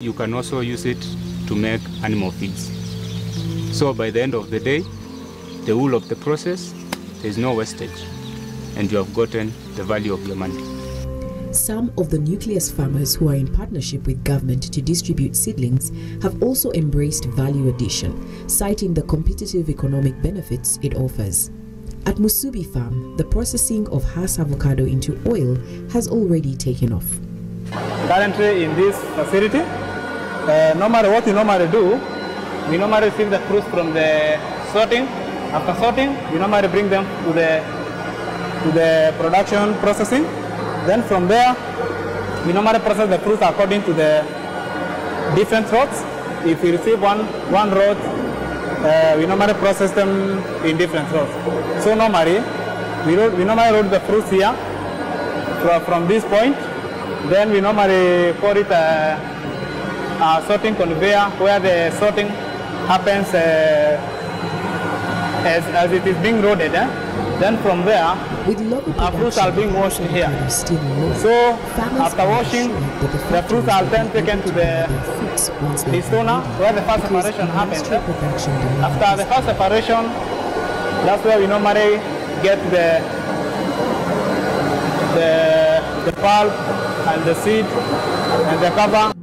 You can also use it to make animal feeds. So by the end of the day, the whole of the process, there is no wastage, and you have gotten the value of your money. Some of the nucleus farmers who are in partnership with government to distribute seedlings have also embraced value addition, citing the competitive economic benefits it offers. At Musubi Farm, the processing of Hass avocado into oil has already taken off. Currently in this facility, uh, normally what we normally do, we normally receive the fruits from the sorting. After sorting, we normally bring them to the to the production processing. Then from there, we normally process the fruits according to the different rods. If we receive one one rod, uh, we normally process them in different rods. So normally, we we normally load the fruits here from, from this point. Then we normally call it a, a sorting conveyor where the sorting happens uh, as, as it is being loaded. Eh? Then from there, our fruits are being washed here. So after washing, the fruits are then taken to the their fruits once they the are stoner where the first separation happens. demands After the first separation, that's where we normally get the the the pulp and the seed and the cover.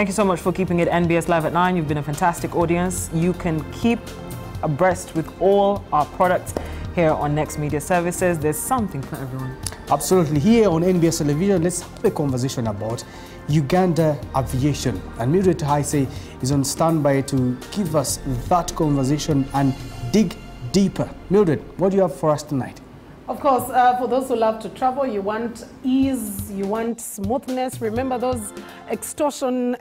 Thank you so much for keeping it NBS Live at 9. You've been a fantastic audience. You can keep abreast with all our products here on Next Media Services. There's something for everyone. Absolutely. Here on NBS Television, let's have a conversation about Uganda aviation. And Mildred Haise is on standby to give us that conversation and dig deeper. Mildred, what do you have for us tonight? Of course, uh, for those who love to travel, you want ease, you want smoothness. Remember those extortion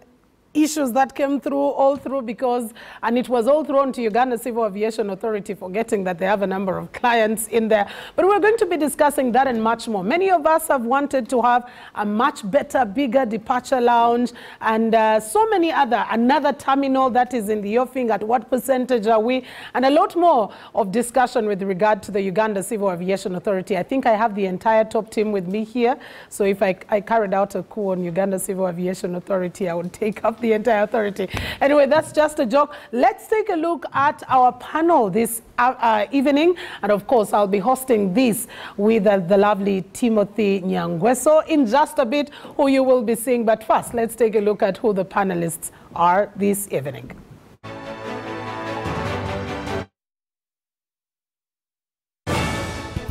issues that came through all through because and it was all thrown to Uganda Civil Aviation Authority forgetting that they have a number of clients in there. But we're going to be discussing that and much more. Many of us have wanted to have a much better bigger departure lounge and uh, so many other another terminal that is in the offing. At what percentage are we? And a lot more of discussion with regard to the Uganda Civil Aviation Authority. I think I have the entire top team with me here. So if I, I carried out a coup on Uganda Civil Aviation Authority I would take up the entire authority. Anyway, that's just a joke. Let's take a look at our panel this uh, uh, evening. And of course, I'll be hosting this with uh, the lovely Timothy Nyangweso in just a bit, who you will be seeing. But first, let's take a look at who the panelists are this evening.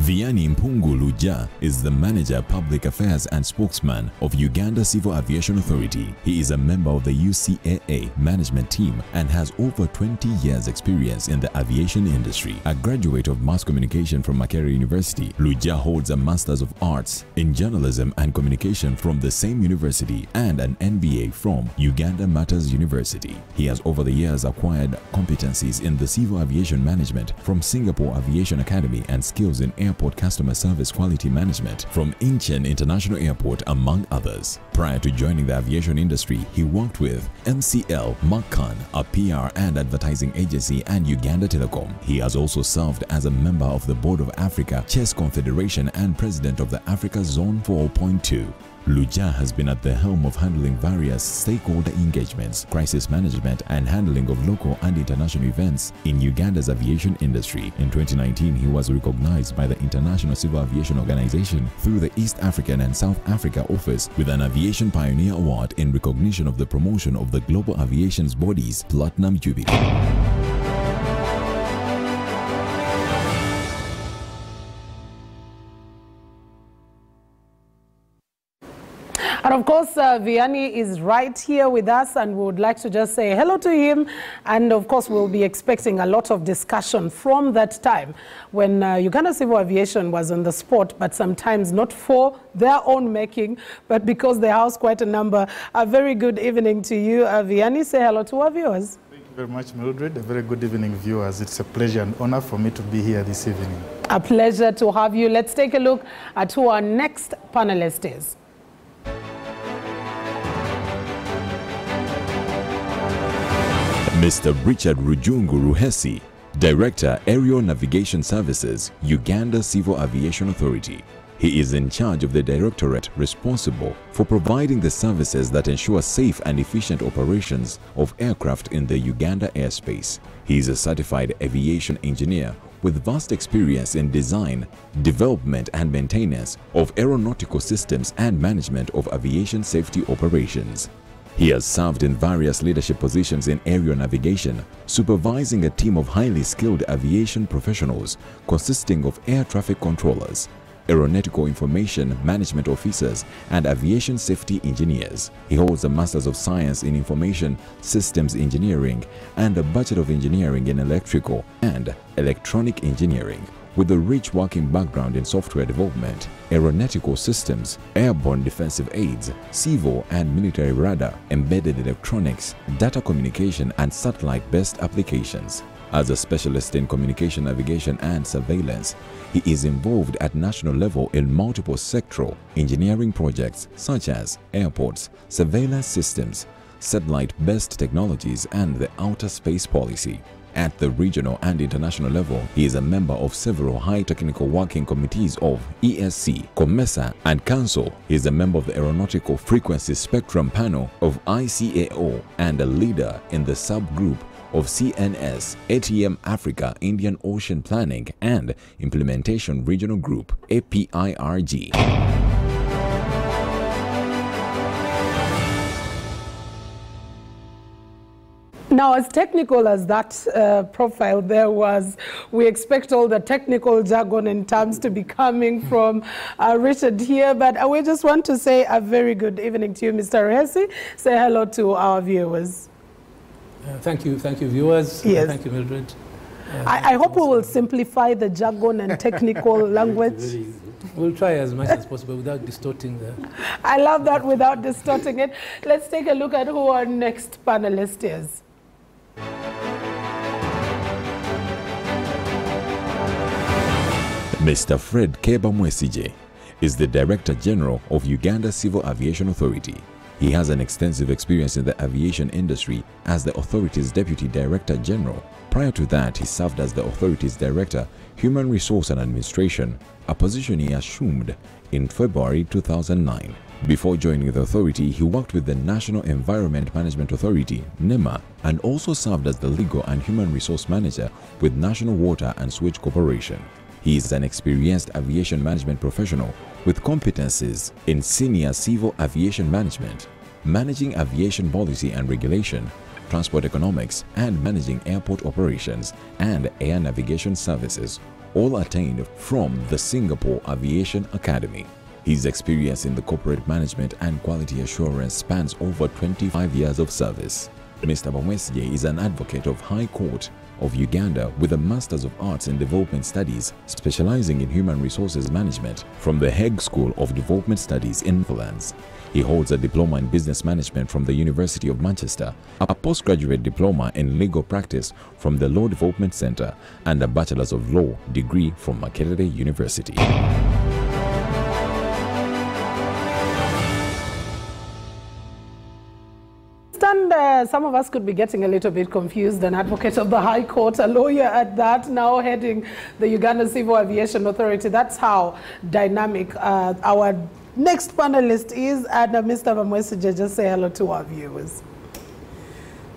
Vianney Mpungu is the Manager, Public Affairs and Spokesman of Uganda Civil Aviation Authority. He is a member of the UCAA management team and has over 20 years experience in the aviation industry. A graduate of Mass Communication from Makerere University, Luggya holds a Masters of Arts in Journalism and Communication from the same university and an MBA from Uganda Martyrs University. He has over the years acquired competencies in the civil aviation management from Singapore Aviation Academy and skills in airport customer service quality management from Incheon International Airport, among others. Prior to joining the aviation industry, he worked with MCL, McCann, a PR and advertising agency, and Uganda Telecom. He has also served as a member of the Board of Africa Chess Confederation and president of the Africa Zone 4.2. Luggya has been at the helm of handling various stakeholder engagements, crisis management, and handling of local and international events in Uganda's aviation industry. In 2019, he was recognized by the International Civil Aviation Organization through the East African and South Africa office with an Aviation Pioneer Award in recognition of the promotion of the global aviation's bodies, Platinum Jubilee. And of course, uh, Vianney is right here with us, and we would like to just say hello to him. And of course, we'll be expecting a lot of discussion from that time when uh, Uganda Civil Aviation was on the spot, but sometimes not for their own making, but because they house quite a number. A very good evening to you, uh, Vianney. Say hello to our viewers. Thank you very much, Mildred. A very good evening, viewers. It's a pleasure and honor for me to be here this evening. A pleasure to have you. Let's take a look at who our next panelist is. Mr. Richard Rujungu Ruhesi, Director, Aerial Navigation Services, Uganda Civil Aviation Authority. He is in charge of the directorate responsible for providing the services that ensure safe and efficient operations of aircraft in the Uganda airspace. He is a certified aviation engineer with vast experience in design, development and maintenance of aeronautical systems and management of aviation safety operations. He has served in various leadership positions in aerial navigation, supervising a team of highly skilled aviation professionals consisting of air traffic controllers, aeronautical information management officers, and aviation safety engineers. He holds a Master's of Science in Information Systems Engineering and a Bachelor of Engineering in Electrical and Electronic Engineering with a rich working background in software development, aeronautical systems, airborne defensive aids, civil and military radar, embedded electronics, data communication and satellite-based applications. As a specialist in communication navigation and surveillance, he is involved at national level in multiple sectoral engineering projects such as airports, surveillance systems, satellite-based technologies and the outer space policy. At the regional and international level, he is a member of several high technical working committees of ESC, COMESA, and Council. He is a member of the Aeronautical Frequency Spectrum Panel of ICAO and a leader in the subgroup of CNS, ATM Africa Indian Ocean Planning and Implementation Regional Group, APIRG. Now, as technical as that uh, profile there was, we expect all the technical jargon and terms to be coming from uh, Richard here. But we just want to say a very good evening to you, Mr. Ruhesi. Say hello to our viewers. Uh, thank you, thank you, viewers. Uh, Yes. thank you, Mildred. Uh, I, I hope we will simplify the jargon and technical language. We'll try as much as possible without distorting the. I love that without distorting it. Let's take a look at who our next panelist is. Mr. Fred K. Bamwesigye is the Director General of Uganda Civil Aviation Authority. He has an extensive experience in the aviation industry as the authority's Deputy Director General. Prior to that, he served as the authority's Director, Human Resource and Administration, a position he assumed in February 2009. Before joining the authority, he worked with the National Environment Management Authority, NEMA, and also served as the Legal and Human Resource Manager with National Water and Sewage Corporation. He is an experienced aviation management professional with competencies in senior civil aviation management, managing aviation policy and regulation, transport economics, and managing airport operations and air navigation services, all attained from the Singapore Aviation Academy. His experience in the corporate management and quality assurance spans over 25 years of service. Mr. Bamwesigye is an advocate of High Court of Uganda with a Masters of Arts in Development Studies, specializing in human resources management from the Hague School of Development Studies in Netherlands. He holds a diploma in business management from the University of Manchester, a postgraduate diploma in legal practice from the Law Development Center, and a bachelor's of law degree from Makerere University. Understand uh, some of us could be getting a little bit confused. An advocate of the High Court, a lawyer at that, now heading the Uganda Civil Aviation Authority. That's how dynamic uh, our next panelist is. And uh, Mr. Bamwesigye, just say hello to our viewers.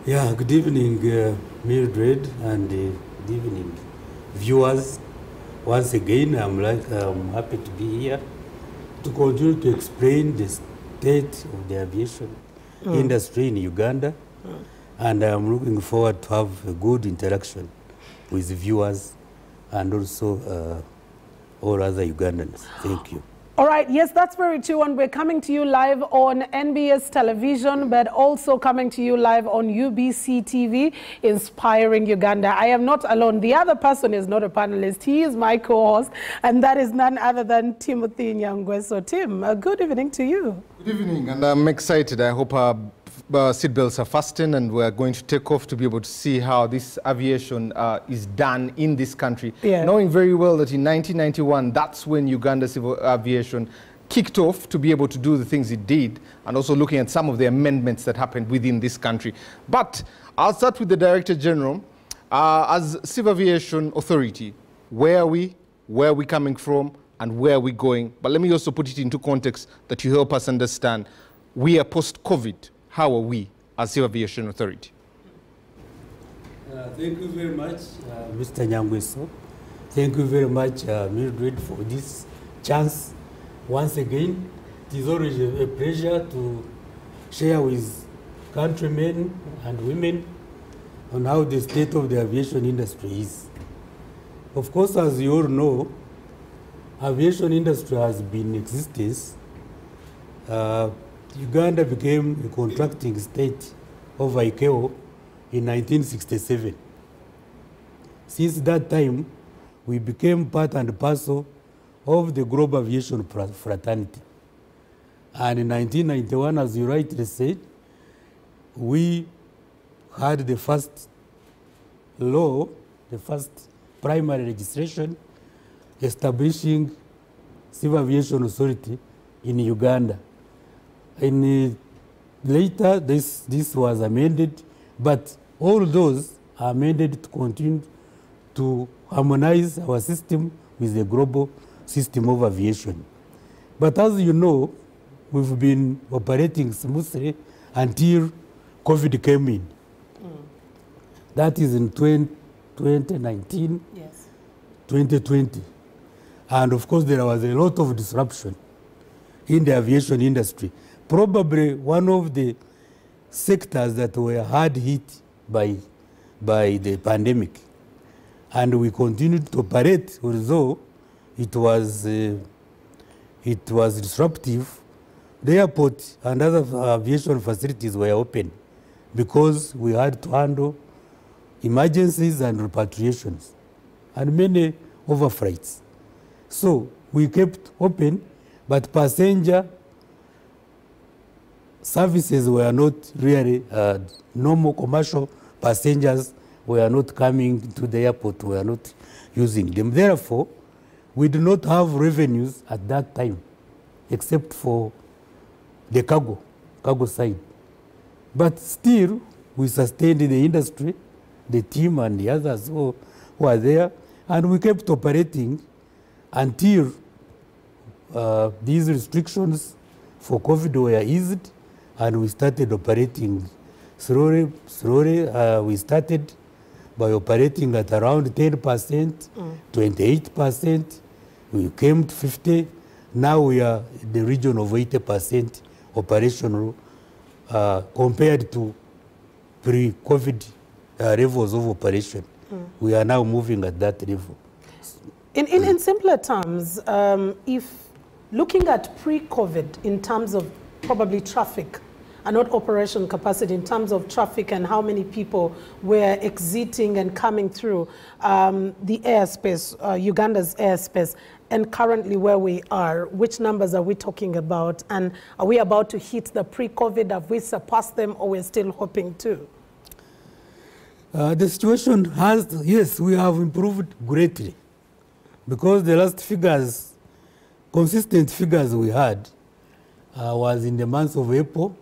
Yeah, good evening, uh, Mildred, and uh, good evening, viewers. Once again, I'm, like, I'm happy to be here to continue to explain the state of the aviation Mm. industry in Uganda, mm. and I'm looking forward to have a good interaction with viewers and also uh, all other Ugandans. Thank you. All right, yes, that's very true. And we're coming to you live on NBS television, but also coming to you live on UBC TV, Inspiring Uganda. I am not alone. The other person is not a panelist. He is my co-host, and that is none other than Timothy Nyangwe. So, Tim, uh, good evening to you. Good evening, and I'm excited. I hope our uh, seatbelts are fastened and we're going to take off to be able to see how this aviation uh, is done in this country. Yeah. Knowing very well that in 1991, that's when Uganda Civil Aviation kicked off to be able to do the things it did and also looking at some of the amendments that happened within this country. But I'll start with the Director General. Uh, as Civil Aviation Authority, where are we, where are we coming from, and where are we going? But let me also put it into context that you help us understand. We are post-COVID. How are we as Civil Aviation Authority? Uh, thank you very much, uh, Mr. Nyangweso. Thank you very much, uh, Mildred, for this chance. Once again, it is always a, pleasure to share with countrymen and women on how the state of the aviation industry is. Of course, as you all know, aviation industry has been in existence. Uh, Uganda became a contracting state of ICAO in 1967. Since that time, we became part and parcel of the global aviation fraternity. And in 1991, as you rightly said, we had the first law, the first primary registration establishing Civil Aviation Authority in Uganda. In uh, later, this, this was amended, but all those are amended to continue to harmonize our system with the global system of aviation. But as you know, we've been operating smoothly until COVID came in. That is in 20, 2019, Yes. 2020. And of course, there was a lot of disruption in the aviation industry. Probably one of the sectors that were hard hit by, by the pandemic. And we continued to operate, although it was, uh, it was disruptive. The airport and other aviation facilities were open because we had to handle emergencies and repatriations and many overflights. So we kept open, but passenger services were not really uh, normal commercial passengers were not coming to the airport, were not using them. Therefore, we do not have revenues at that time, except for the cargo, cargo side. But still, we sustained the industry, the team and the others who, who are there, and we kept operating until uh, these restrictions for COVID were eased, and we started operating slowly. Slowly, uh, we started by operating at around 10%, 28%. We came to 50. Now we are in the region of 80% operational uh, compared to pre-COVID uh, levels of operation. We are now moving at that level. In, in, in simpler terms, um, if looking at pre-COVID in terms of probably traffic and not operation capacity, in terms of traffic and how many people were exiting and coming through um, the airspace, uh, Uganda's airspace, and currently where we are, which numbers are we talking about? And are we about to hit the pre-COVID? Have we surpassed them or we're still hoping to? Uh, the situation has, yes, we have improved greatly because the last figures, consistent figures we had uh, was in the month of April.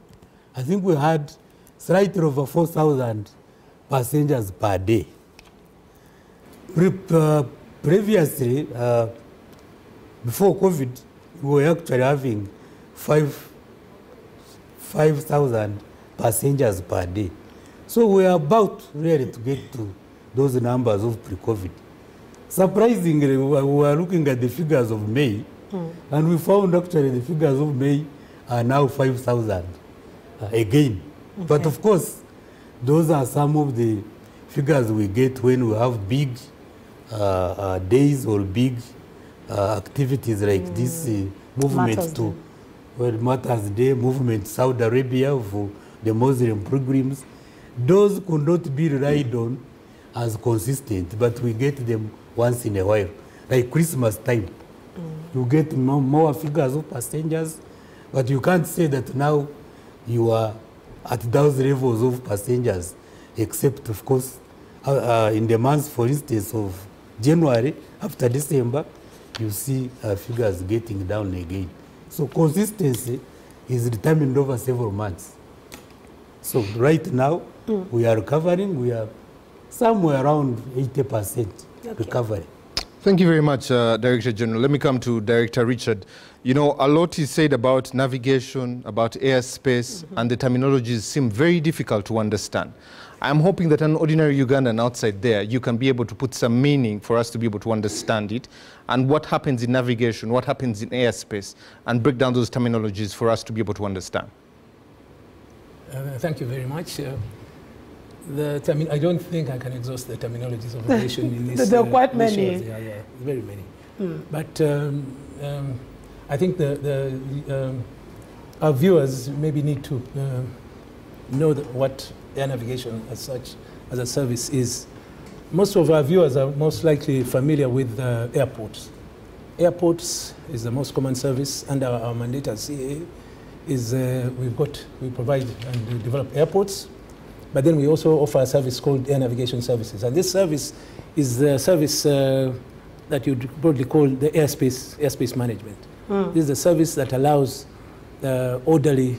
I think we had slightly over 4,000 passengers per day. Pre- uh, previously, uh, before COVID, we were actually having five 5,000 passengers per day. So we are about really to get to those numbers of pre-COVID. Surprisingly, we were we were looking at the figures of May, and we found actually the figures of May are now 5,000 uh, again. But of course, those are some of the figures we get when we have big uh, uh, days or big activities like this uh, movement Matters to well, Martyrs Day, movement Saudi Arabia for the Muslim pilgrims. Those could not be relied on as consistent, but we get them once in a while, like Christmas time. You get more, more figures of passengers, but you can't say that now you are at those levels of passengers, except, of course, uh, uh, in the months, for instance, of January, after December, you see uh, figures getting down again. So consistency is determined over several months. So right now, Mm. we are recovering. We are somewhere around 80% okay. recovery. Thank you very much, uh, Director General. Let me come to Director Richard. You know, a lot is said about navigation, about airspace, and the terminologies seem very difficult to understand. I'm hoping that an ordinary Ugandan outside there, you can be able to put some meaning for us to be able to understand it, and what happens in navigation, what happens in airspace, and break down those terminologies for us to be able to understand. Uh, thank you very much. Uh, the termi- I don't think I can exhaust the terminologies of aviation in this. There are quite this many. shows. Yeah, yeah, very many. Mm. But um, um, I think the, the um, our viewers maybe need to uh, know that what air navigation as such, as a service is. Most of our viewers are most likely familiar with uh, airports. Airports is the most common service under our mandate as CAA. Is uh, we've got we provide and develop airports, but then we also offer a service called air navigation services, and this service is the service uh, that you'd broadly call the airspace airspace management. Mm. This is the service that allows uh, orderly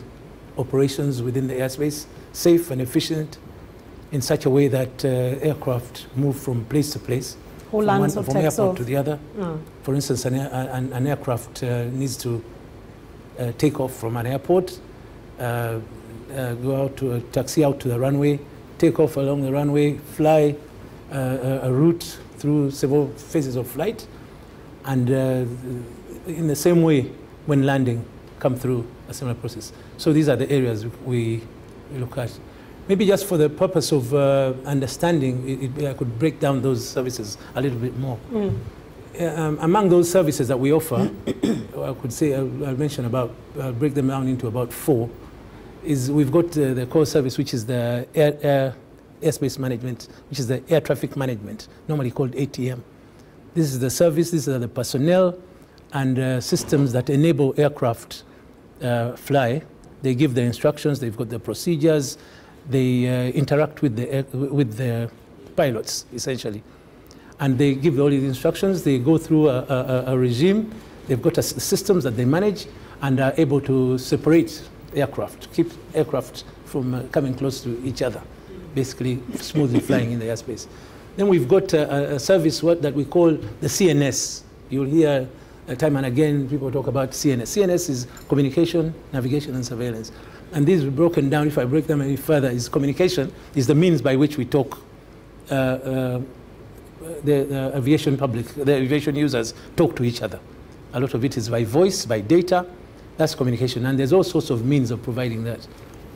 operations within the airspace, safe and efficient, in such a way that uh, aircraft move from place to place, Who from, one, from airport off. to the other. Mm. For instance, an, an, an aircraft uh, needs to uh, take off from an airport, uh, uh, go out to a taxi out to the runway, take off along the runway, fly uh, a, a route through several phases of flight, and uh, in the same way, when landing, come through a similar process. So these are the areas we, we look at. Maybe just for the purpose of uh, understanding, it, it, I could break down those services a little bit more. Mm. Uh, um, among those services that we offer, I could say, I'll, I'll mention about, I'll break them down into about four, is we've got uh, the core service, which is the air, air, airspace management, which is the air traffic management, normally called ATM. This is the service, these are the personnel and uh, systems that enable aircraft uh, fly. They give the instructions, they've got the procedures, they uh, interact with the, air, with the pilots, essentially and they give all these instructions. They go through a, a, a regime. They've got systems that they manage and are able to separate aircraft, keep aircraft from uh, coming close to each other, basically smoothly flying in the airspace. Then we've got a, a- a service that we call the CNS. You'll hear uh, time and again people talk about CNS. CNS is communication, navigation, and surveillance. And these are broken down, if I break them any further, is communication, is the means by which we talk uh, uh, the, the aviation public, the aviation users talk to each other. A lot of it is by voice, by data. That's communication. And there's all sorts of means of providing that.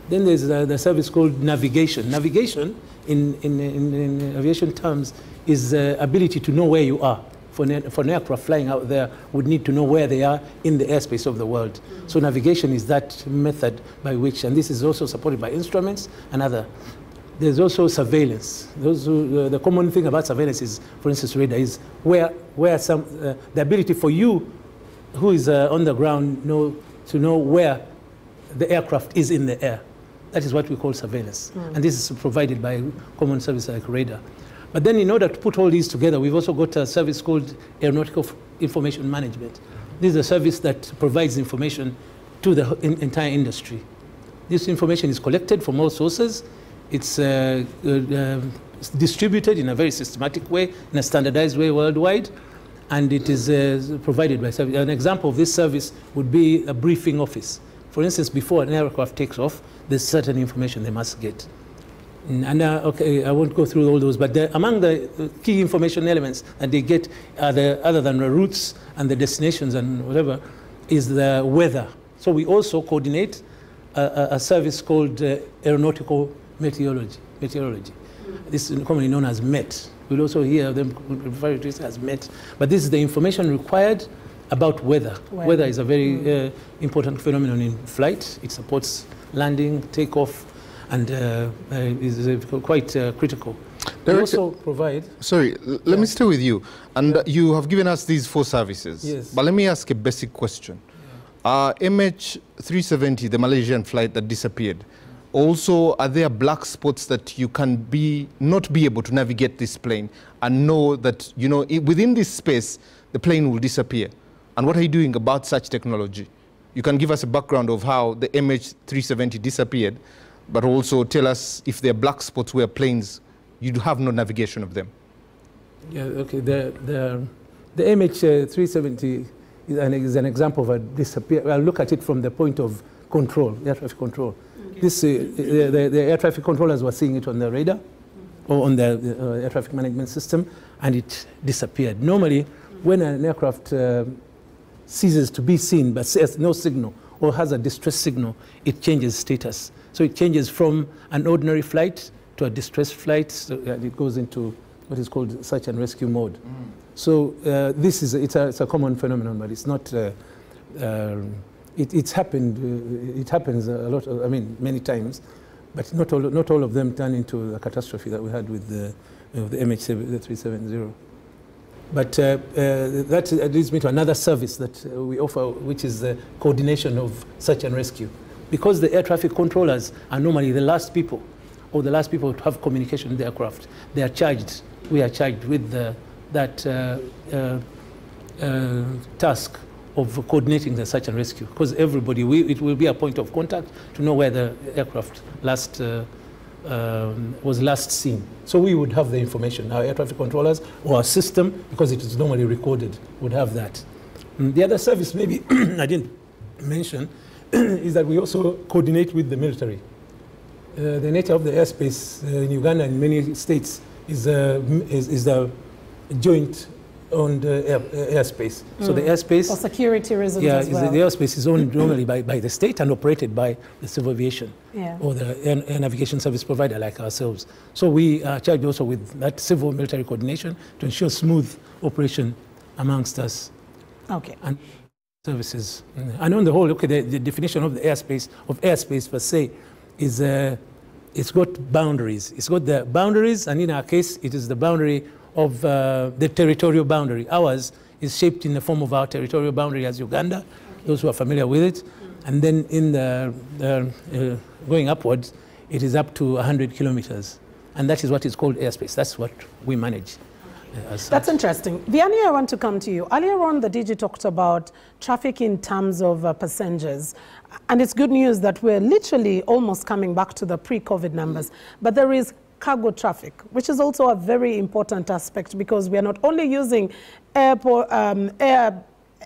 Then there's uh, the service called navigation. Navigation, in, in, in, in aviation terms, is the ability to know where you are. For an, for an aircraft flying out there would need to know where they are in the airspace of the world. So navigation is that method by which, and this is also supported by instruments and other there's also surveillance. Those uh, the common thing about surveillance is, for instance, radar is where, where some, uh, the ability for you, who is uh, on the ground, know, to know where the aircraft is in the air. That is what we call surveillance. Mm. And this is provided by common service like radar. But then in order to put all these together, we've also got a service called Aeronautical Information Management. This is a service that provides information to the in- entire industry. This information is collected from all sources. It's uh, uh, um, distributed in a very systematic way, in a standardized way worldwide, and it is uh, provided by service. An example of this service would be a briefing office. For instance, before an aircraft takes off, there's certain information they must get. Mm, And uh, okay, I won't go through all those, but the, among the uh, key information elements that they get, the, other than the routes and the destinations and whatever, is the weather. So we also coordinate a, a, a service called uh, aeronautical meteorology. Meteorology. This is commonly known as MET. We'll also hear them refer to it as MET. But this is the information required about weather. Weather. Weather, is a very uh, important phenomenon in flight. It supports landing, takeoff, and uh, uh, is uh, quite uh, critical. We also provide. Sorry, l- let me stay with you. And you have given us these four services. Yes. But let me ask a basic question. Uh, MH370, the Malaysian flight that disappeared, also are there black spots that you can be not be able to navigate this plane and know that you know i- within this space the plane will disappear? And what are you doing about such technology? You can give us a background of how the MH370 disappeared, but also tell us if there are black spots where planes you have no navigation of them. Yeah, okay. The, the, the MH370 is an, is an example of a disappear. I'll look at it from the point of control, air traffic control. This, uh, the, the, air traffic controllers were seeing it on the radar or on the uh, air traffic management system, and it disappeared. Normally, when an aircraft uh, ceases to be seen but says no signal or has a distress signal, it changes status. So it changes from an ordinary flight to a distress flight. So it goes into what is called search and rescue mode. So uh, this is it's a, it's a common phenomenon, but it's not. Uh, um, it, it's happened. Uh, it happens a lot. Of, I mean, many times, but not all. Not all of them turn into the catastrophe that we had with the, uh, the MH370. But uh, uh, that leads me to another service that uh, we offer, which is the coordination of search and rescue. Because the air traffic controllers are normally the last people, or the last people to have communication with the aircraft, they are charged, we are charged with the, that uh, task of coordinating the search and rescue. Because everybody, we, it will be a point of contact to know where the aircraft last uh, um, was last seen. So we would have the information. Our air traffic controllers or our system, because it is normally recorded, would have that. Mm, The other service, maybe I didn't mention, is that we also coordinate with the military. Uh, the nature of the airspace uh, in Uganda and many states is, uh, is, is the joint owned uh, air, uh, airspace. So the Mm. airspace For security reasons yeah, well. the airspace is owned normally by, by the state and operated by the civil aviation Yeah. or the air, air navigation service provider like ourselves. So we are charged also with that civil military coordination to ensure smooth operation amongst us Okay. and services. Mm. And on the whole, okay, the, the definition of the airspace, of airspace per se, is uh, it's got boundaries. It's got the boundaries, and in our case, it is the boundary of uh, the territorial boundary. Ours is shaped in the form of our territorial boundary as Uganda, those who are familiar with it. And then in the, the uh, going upwards, it is up to 100 kilometers. And that is what is called airspace. That's what we manage. uh, such. That's interesting. Vianney, I want to come to you. Earlier on, the DG talked about traffic in terms of uh, passengers. And it's good news that we're literally almost coming back to the pre-COVID numbers. But there is cargo traffic, which is also a very important aspect because we are not only using airport, um, air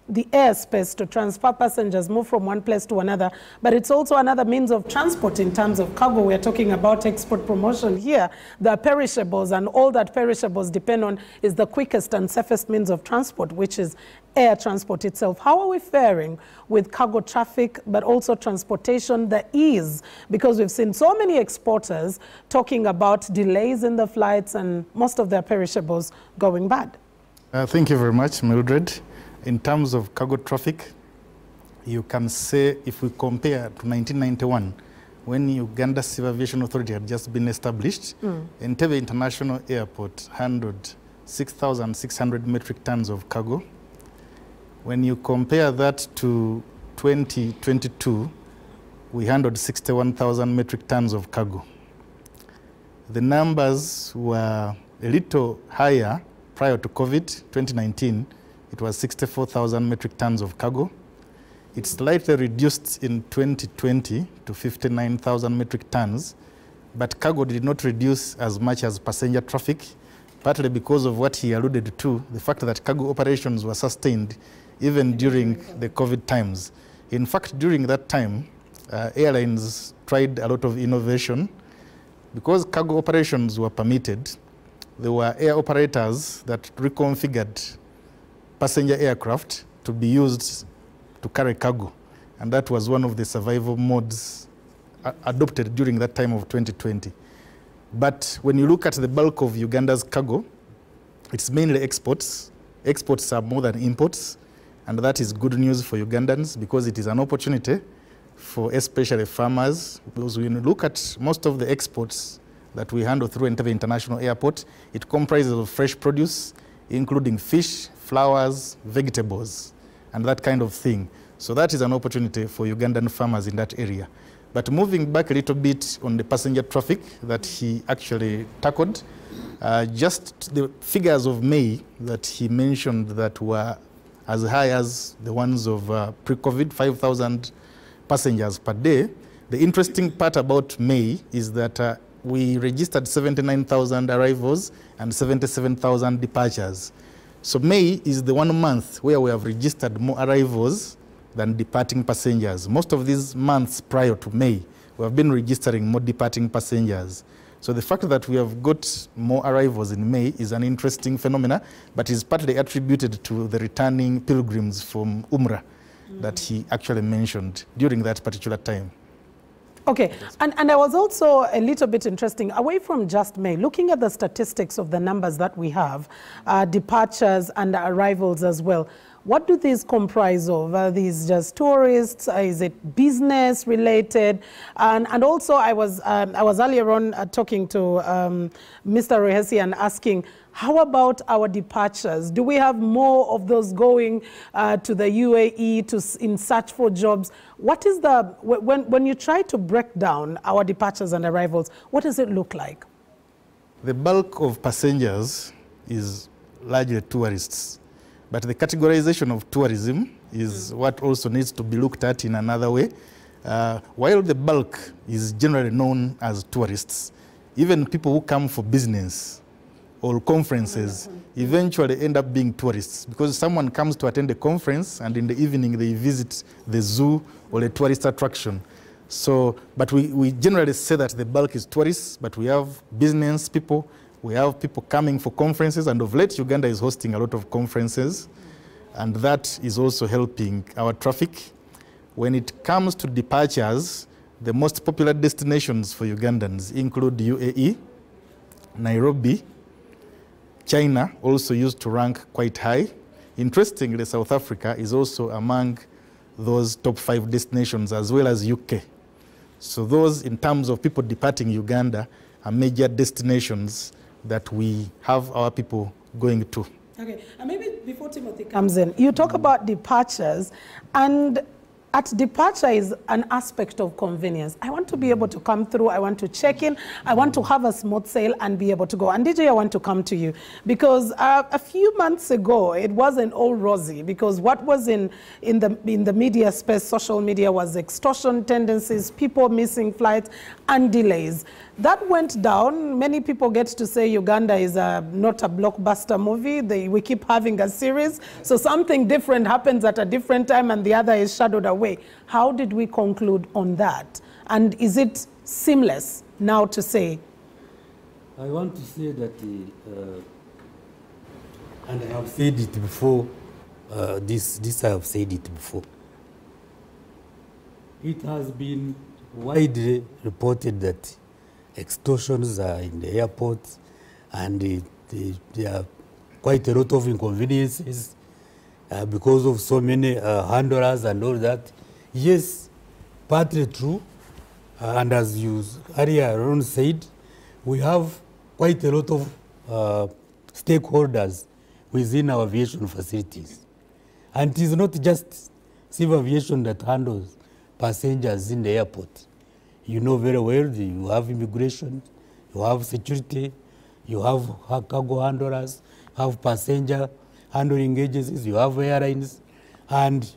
the airspace to transfer passengers, move from one place to another, but it's also another means of transport in terms of cargo. We're talking about export promotion here. The perishables and all that perishables depend on is the quickest and safest means of transport, which is air transport itself. How are we faring with cargo traffic, but also transportation, the ease? Because we've seen so many exporters talking about delays in the flights and most of their perishables going bad. Uh, thank you very much, Mildred. In terms of cargo traffic, you can say if we compare to 1991, when Uganda Civil Aviation Authority had just been established, Mm. Entebbe International Airport handled 6,600 metric tons of cargo. When you compare that to 2022, we handled 61,000 metric tons of cargo. The numbers were a little higher prior to COVID, 2019. It was 64,000 metric tons of cargo. It slightly reduced in 2020 to 59,000 metric tons, but cargo did not reduce as much as passenger traffic, partly because of what he alluded to, the fact that cargo operations were sustained even during the COVID times. In fact, during that time, uh, airlines tried a lot of innovation. Because cargo operations were permitted, there were air operators that reconfigured passenger aircraft to be used to carry cargo. And that was one of the survival modes adopted during that time of 2020. But when you look at the bulk of Uganda's cargo, it's mainly exports. Exports are more than imports. And that is good news for Ugandans because it is an opportunity for especially farmers. Because when you look at most of the exports that we handle through Entebbe International Airport, it comprises of fresh produce, including fish, flowers, vegetables, and that kind of thing. So that is an opportunity for Ugandan farmers in that area. But moving back a little bit on the passenger traffic that he actually tackled, uh, just the figures of May that he mentioned that were as high as the ones of uh, pre-COVID, 5,000 passengers per day. The interesting part about May is that uh, we registered 79,000 arrivals and 77,000 departures. So May is the one month where we have registered more arrivals than departing passengers. Most of these months prior to May, we have been registering more departing passengers. So the fact that we have got more arrivals in May is an interesting phenomena, but is partly attributed to the returning pilgrims from Umrah that he actually mentioned during that particular time. Okay, and, and I was also a little bit interesting, away from just May, looking at the statistics of the numbers that we have, uh, departures and arrivals as well. What do these comprise of? Are these just tourists? Is it business related? And, and also, I was, um, I was earlier on uh, talking to um, Mr. Ruhesi and asking, how about our departures? Do we have more of those going uh, to the UAE to, in search for jobs? What is the, when, when you try to break down our departures and arrivals, what does it look like? The bulk of passengers is largely tourists. But the categorization of tourism is what also needs to be looked at in another way. Uh, while the bulk is generally known as tourists, even people who come for business or conferences eventually end up being tourists because someone comes to attend a conference and in the evening they visit the zoo or a tourist attraction. So, but we, we generally say that the bulk is tourists, but we have business people, we have people coming for conferences, and of late, Uganda is hosting a lot of conferences, and that is also helping our traffic. When it comes to departures, the most popular destinations for Ugandans include UAE, Nairobi, China also used to rank quite high. Interestingly, South Africa is also among those top five destinations as well as UK. So those, in terms of people departing Uganda, are major destinations that we have our people going to. Okay, and maybe before Timothy comes in, you talk about departures, and at departure is an aspect of convenience. I want to be able to come through, I want to check in, I want to have a smooth sail and be able to go. And DG, I want to come to you because uh, a few months ago, it wasn't all rosy because what was in, in, the, in the media space, social media, was extortion tendencies, people missing flights, and delays. That went down. Many people get to say Uganda is a, not a blockbuster movie. They, we keep having a series. So something different happens at a different time and the other is shadowed away. How did we conclude on that? And is it seamless now to say? I want to say that, uh, and I have said it before, uh, this, this I have said it before. It has been widely reported that extortions in the airport and uh, they, there are quite a lot of inconveniences uh, because of so many uh, handlers and all that. Yes, partly true. Uh, and as you earlier on said, we have quite a lot of uh, stakeholders within our aviation facilities. And it is not just civil aviation that handles passengers in the airport. You know very well, you have immigration, you have security, you have cargo handlers, have passenger handling agencies, you have airlines, and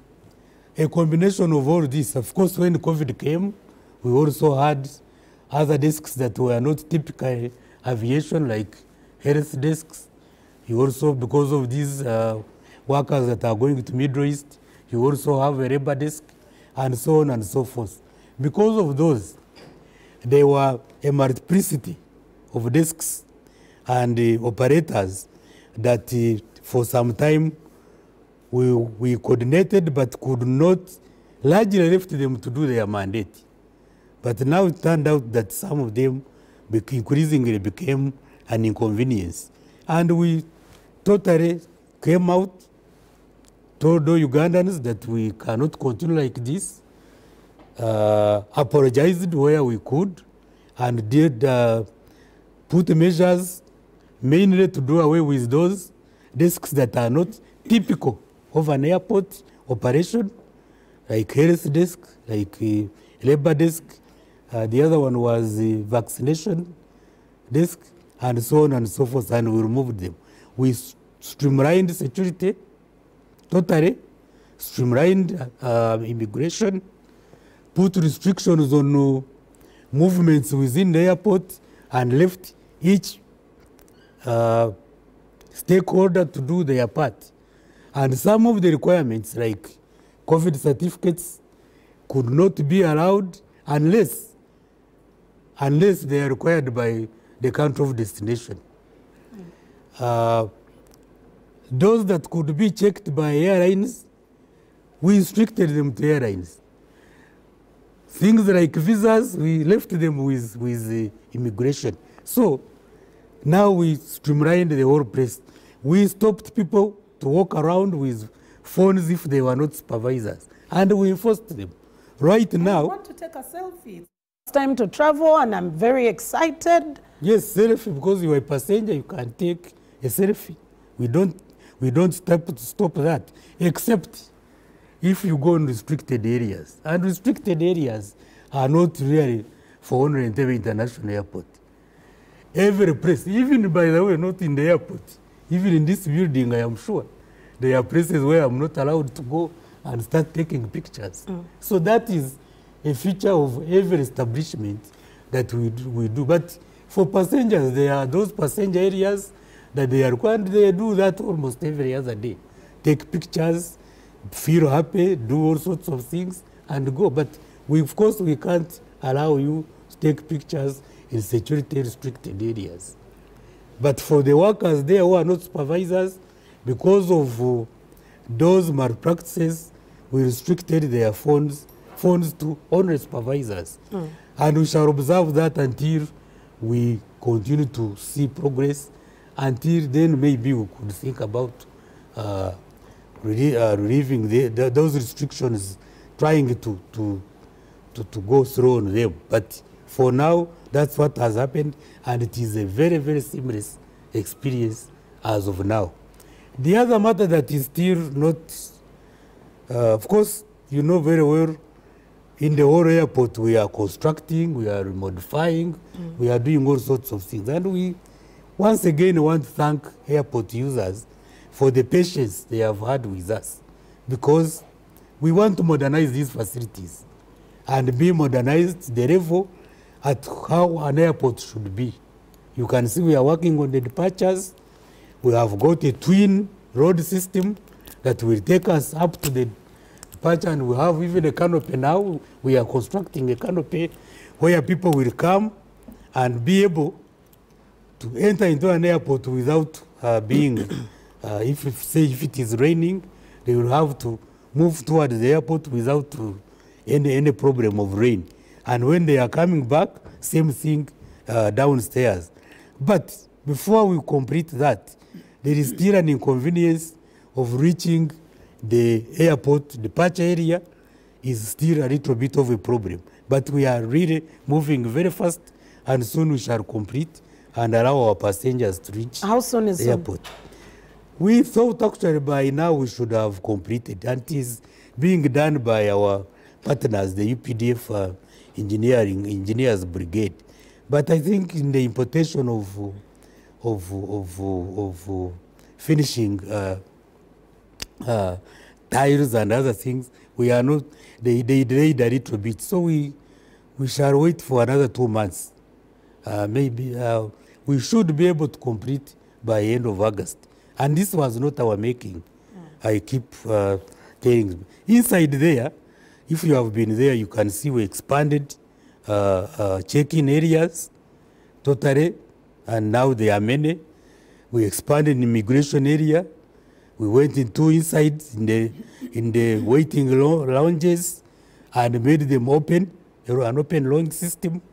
a combination of all this. Of course, when COVID came, we also had other desks that were not typical aviation, like health desks. You also, because of these uh, workers that are going to Middle East, you also have a labor desk, and so on and so forth. Because of those, there were a multiplicity of desks and uh, operators that uh, for some time we, we coordinated but could not largely left them to do their mandate. But now it turned out that some of them increasingly became an inconvenience. And we totally came out told all Ugandans that we cannot continue like this, uh, apologized where we could, and did uh, put measures mainly to do away with those desks that are not typical of an airport operation, like health desk, like uh, labor desk. Uh, the other one was the vaccination desk, and so on and so forth, and we removed them. We streamlined security totally, streamlined uh, immigration, put restrictions on uh, movements within the airport, and left each uh, stakeholder to do their part. And some of the requirements, like COVID certificates, could not be allowed unless unless they are required by the country of destination. Uh, those that could be checked by airlines, we restricted them to airlines. Things like visas, we left them with, with uh, immigration. So now we streamlined the whole place. We stopped people to walk around with phones if they were not supervisors, and we enforced them. Right I now, want to take a selfie. It's time to travel, and I'm very excited. Yes, selfie because you're a passenger, you can take a selfie. We don't we don't stop stop that, except if you go in restricted areas. And restricted areas are not really for only Entebbe International Airport. Every place, even by the way, not in the airport, even in this building, I am sure, there are places where I'm not allowed to go and start taking pictures. Mm. So that is a feature of every establishment that we do, we do. But for passengers, there are those passenger areas that they are required. They do that almost every other day. Take pictures, feel happy, do all sorts of things, and go. But we, of course, we can't allow you to take pictures in security restricted areas. But for the workers there who are not supervisors, because of uh, those malpractices, we restricted their phones, phones to only supervisors. And we shall observe that until we continue to see progress. Until then, maybe we could think about uh, relie- uh, relieving the, the, those restrictions, trying to, to, to, to go through on them. But for now, that's what has happened, and it is a very, very seamless experience as of now. The other matter that is still not, uh, of course, you know very well, in the whole airport we are constructing, we are modifying, we are doing all sorts of things. And we, once again, want to thank airport users for the patience they have had with us because we want to modernize these facilities and be modernized the level at how an airport should be. You can see we are working on the departures. We have got a twin road system that will take us up to the departure, and we have even a canopy now. We are constructing a canopy where people will come and be able to enter into an airport without uh, being, uh, if, if say if it is raining, they will have to move towards the airport without uh, any any problem of rain. And when they are coming back, same thing uh, downstairs. But before we complete that, there is still an inconvenience of reaching the airport departure area is still a little bit of a problem. But we are really moving very fast, and soon we shall complete and allow our passengers to reach How soon is the soon? We thought actually by now we should have completed, and it is being done by our partners, the UPDF uh, Engineering Engineers Brigade. But I think in the importation of of of of, uh, finishing uh, uh, tiles and other things, we are not. They they delayed a little bit, so we we shall wait for another two months. Uh, maybe uh, we should be able to complete by end of August. And this was not our making. I keep uh, telling inside there. If you have been there, you can see we expanded uh, uh, check-in areas totally, and now there are many. We expanded immigration area. We went into inside in the in the waiting lo- lounges and made them open, an open lounge system,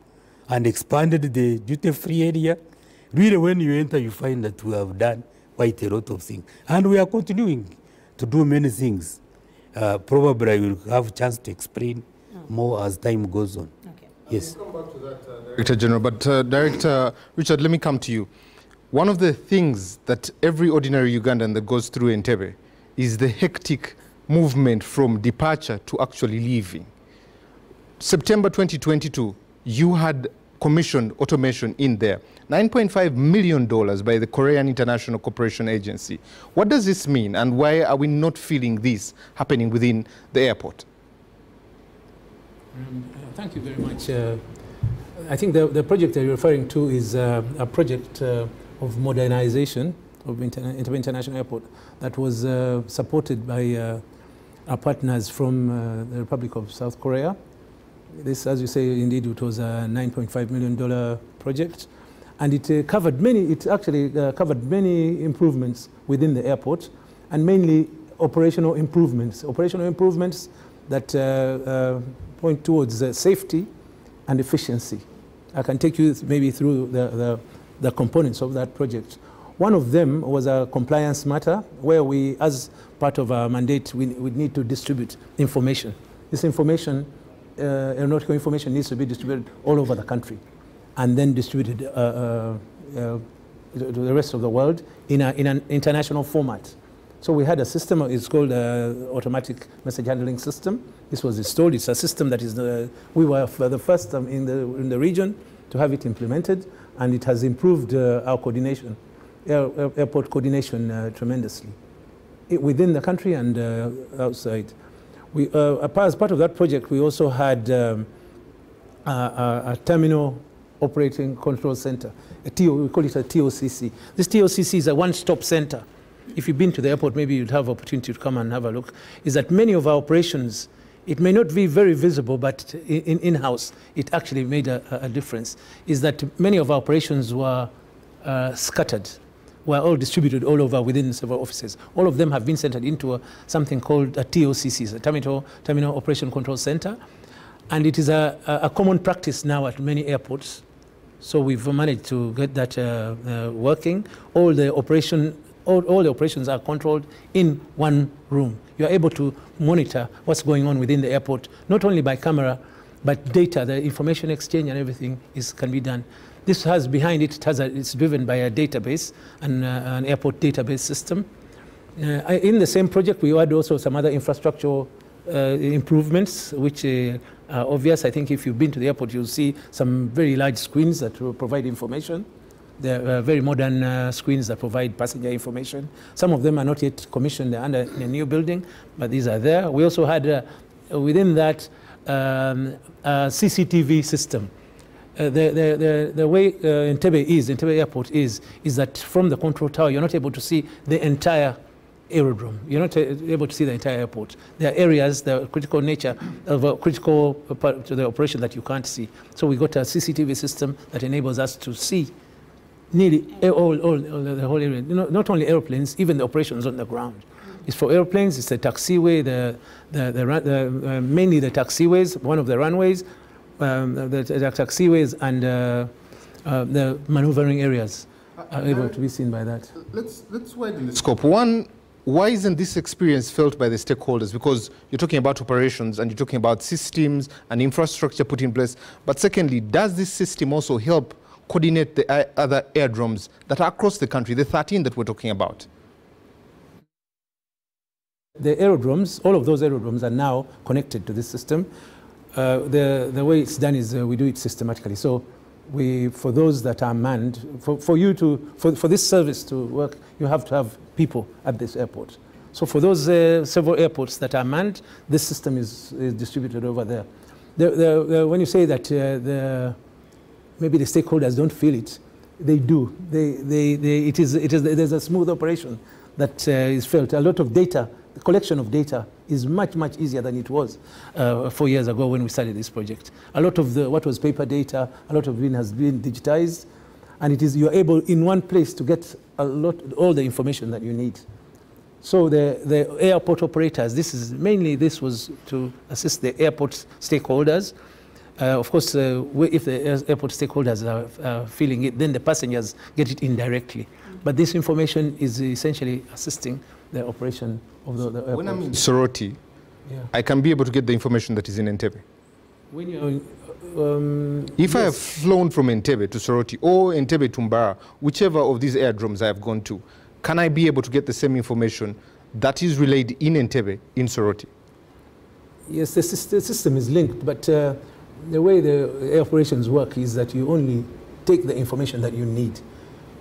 and expanded the duty-free area. Really, when you enter, you find that we have done quite a lot of things, and we are continuing to do many things. Uh, probably I will have a chance to explain more as time goes on. Okay. Yes. Director General, but uh, Director Richard, let me come to you. One of the things that every ordinary Ugandan that goes through Entebbe is the hectic movement from departure to actually leaving. September 2022, you had commissioned automation in there. $9.5 million by the Korean International Cooperation Agency. What does this mean and why are we not feeling this happening within the airport? Um, uh, thank you very much. Uh, I think the, the project that you're referring to is uh, a project uh, of modernization of Interna International Airport that was uh, supported by our partners from the Republic of South Korea. This, as you say, indeed, it was a $9.5 million project. And it covered many, it actually covered many improvements within the airport and mainly operational improvements. Operational improvements that point towards uh, safety and efficiency. I can take you maybe through the, the, the, components of that project. One of them was a compliance matter where we, as part of our mandate, we, we need to distribute information. This information, uh, aeronautical information needs to be distributed all over the country and then distributed uh, uh, uh to the rest of the world in, a, in an international format. So we had a system, it's called an automatic message handling system. This was installed. It's a system that is, the, we were the first um, in, the, in the region to have it implemented, and it has improved uh, our coordination, air, airport coordination uh, tremendously, it, within the country and uh, outside. We, uh, as part of that project, we also had um, a, a, a terminal operating control center, a TO, we call it a TOCC. This TOCC is a one-stop center if you've been to the airport, maybe you'd have opportunity to come and have a look, is that many of our operations, it may not be very visible, but in-house, in, it actually made a, a, difference, is that many of our operations were uh, scattered, were all distributed all over within several offices. All of them have been centered into a, something called a TOCC, a Terminal, Terminal Operation Control Center. And it is a, a common practice now at many airports. So we've managed to get that uh, uh, working. All the operation all, all the operations are controlled in one room. You are able to monitor what's going on within the airport, not only by camera, but data, the information exchange and everything is, can be done. This has behind it, it has a, it's driven by a database, and, uh, an airport database system. Uh, in the same project, we had also some other infrastructure uh, improvements, which uh, are obvious. I think if you've been to the airport, you'll see some very large screens that will provide information. They're uh, very modern uh, screens that provide passenger information. Some of them are not yet commissioned, they're under in a new building, but these are there. We also had, uh, within that, um, a CCTV system. Uh, the, the, the, the way uh, Entebbe is, Entebbe Airport is, is that from the control tower, you're not able to see the entire aerodrome. You're not able to see the entire airport. There are areas, the critical nature of a critical part to the operation that you can't see. So we got a CCTV system that enables us to see nearly all, all, all, the whole area. You know, not only airplanes, even the operations on the ground. It's for airplanes, it's the taxiway, the, the, the, the uh, mainly the taxiways, one of the runways, um, the, the, taxiways and uh, uh, the maneuvering areas are able to be seen by that. Let's, let's widen the scope. One, why isn't this experience felt by the stakeholders? Because you're talking about operations and you're talking about systems and infrastructure put in place. But secondly, does this system also help coordinate the other aerodromes that are across the country, the 13 that we're talking about? The aerodromes, all of those aerodromes are now connected to this system. Uh, the, the way it's done is uh, we do it systematically. So we, for those that are manned, for, for you to, for, for this service to work, you have to have people at this airport. So for those uh, several airports that are manned, this system is, is distributed over there. The, the, the, when you say that uh, the maybe the stakeholders don't feel it. They do. They, they, they, it is, it is, there's a smooth operation that uh, is felt. A lot of data, collection of data is much, much easier than it was uh, four years ago when we started this project. A lot of the, what was paper data, a lot of it has been digitized, and it is, you're able in one place to get a lot, all the information that you need. So the, the airport operators, this is mainly, this was to assist the airport stakeholders Uh, of course, uh, if the airport stakeholders are uh, feeling it, then the passengers get it indirectly. But this information is essentially assisting the operation of the, the airport. When I'm in Soroti, Yeah. I can be able to get the information that is in Entebbe. When you're, um, If I have flown from Entebbe to Soroti or Entebbe to Mbara, whichever of these aerodromes I have gone to, can I be able to get the same information that is relayed in Entebbe in Soroti? Yes, the, the system is linked, but uh, the way the air operations work is that you only take the information that you need.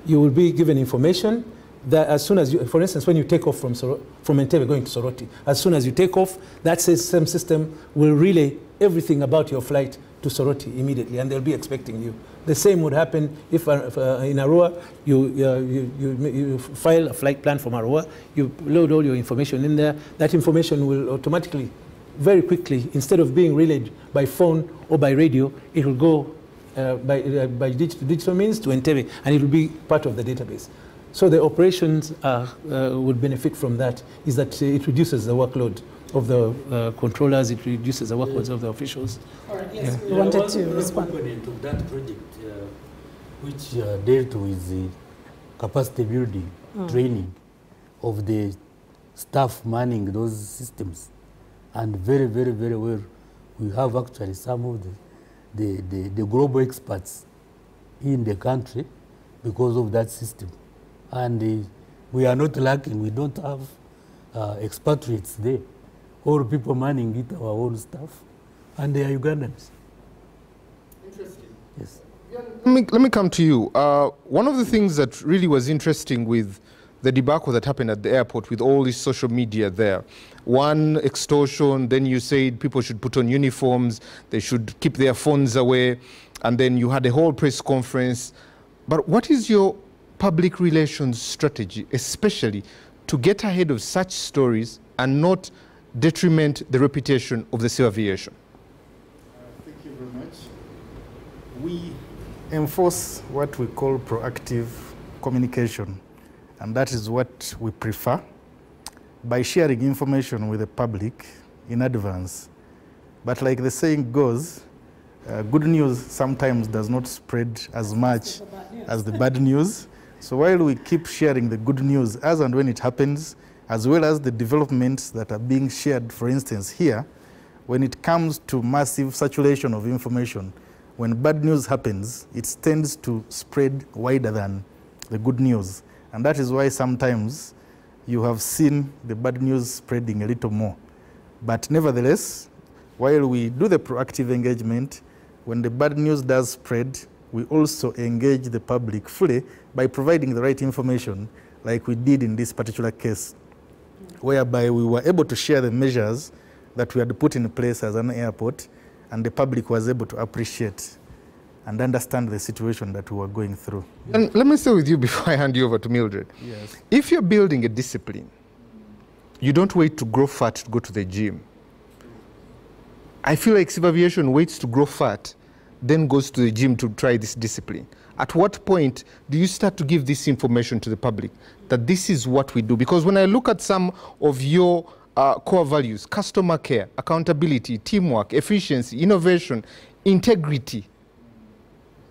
You will be given information that as soon as you, for instance, when you take off from, Soro- from Entebbe going to Soroti, as soon as you take off, that same system will relay everything about your flight to Soroti immediately, and they'll be expecting you. The same would happen if, uh, uh, in Arua you, uh, you, you, you file a flight plan from Arua, you load all your information in there. That information will automatically, very quickly, instead of being relayed by phone or by radio, it will go uh, by, uh, by digital, digital means to Entebbe, and it will be part of the database. So the operations are, uh, would benefit from that, is that uh, it reduces the workload of the uh, controllers, it reduces the workloads of the officials. yes, Yeah. you wanted one, to one respond. component of that project, uh, which uh, dealt with the capacity building, Mm. training of the staff manning those systems, and very, very, very well, we have actually some of the, the, the, the global experts in the country because of that system. And uh, we are not lacking, we don't have uh, expatriates there. All people manning it, our own staff, and they are Ugandans. Interesting. Yes. Let me, let me come to you. Uh, one of the things that really was interesting with the debacle that happened at the airport with all this social media there, one extortion, then you said people should put on uniforms, they should keep their phones away, and then you had a whole press conference. But what is your public relations strategy, especially to get ahead of such stories and not detriment the reputation of the civil aviation? Thank you very much. We enforce what we call proactive communication, and that is what we prefer by sharing information with the public in advance. But like the saying goes, uh, good news sometimes does not spread as much as the bad news. So while we keep sharing the good news as and when it happens, as well as the developments that are being shared, for instance, here, when it comes to massive saturation of information, when bad news happens, it tends to spread wider than the good news. And that is why sometimes you have seen the bad news spreading a little more. But nevertheless, while we do the proactive engagement, when the bad news does spread, we also engage the public fully by providing the right information, like we did in this particular case, whereby we were able to share the measures that we had put in place as an airport, and the public was able to appreciate and understand the situation that we were going through. And let me stay with you before I hand you over to Mildred. Yes. If you're building a discipline, you don't wait to grow fat to go to the gym. I feel like civil aviation waits to grow fat, then goes to the gym to try this discipline. At what point do you start to give this information to the public that this is what we do? Because when I look at some of your uh, core values customer care, accountability, teamwork, efficiency, innovation, integrity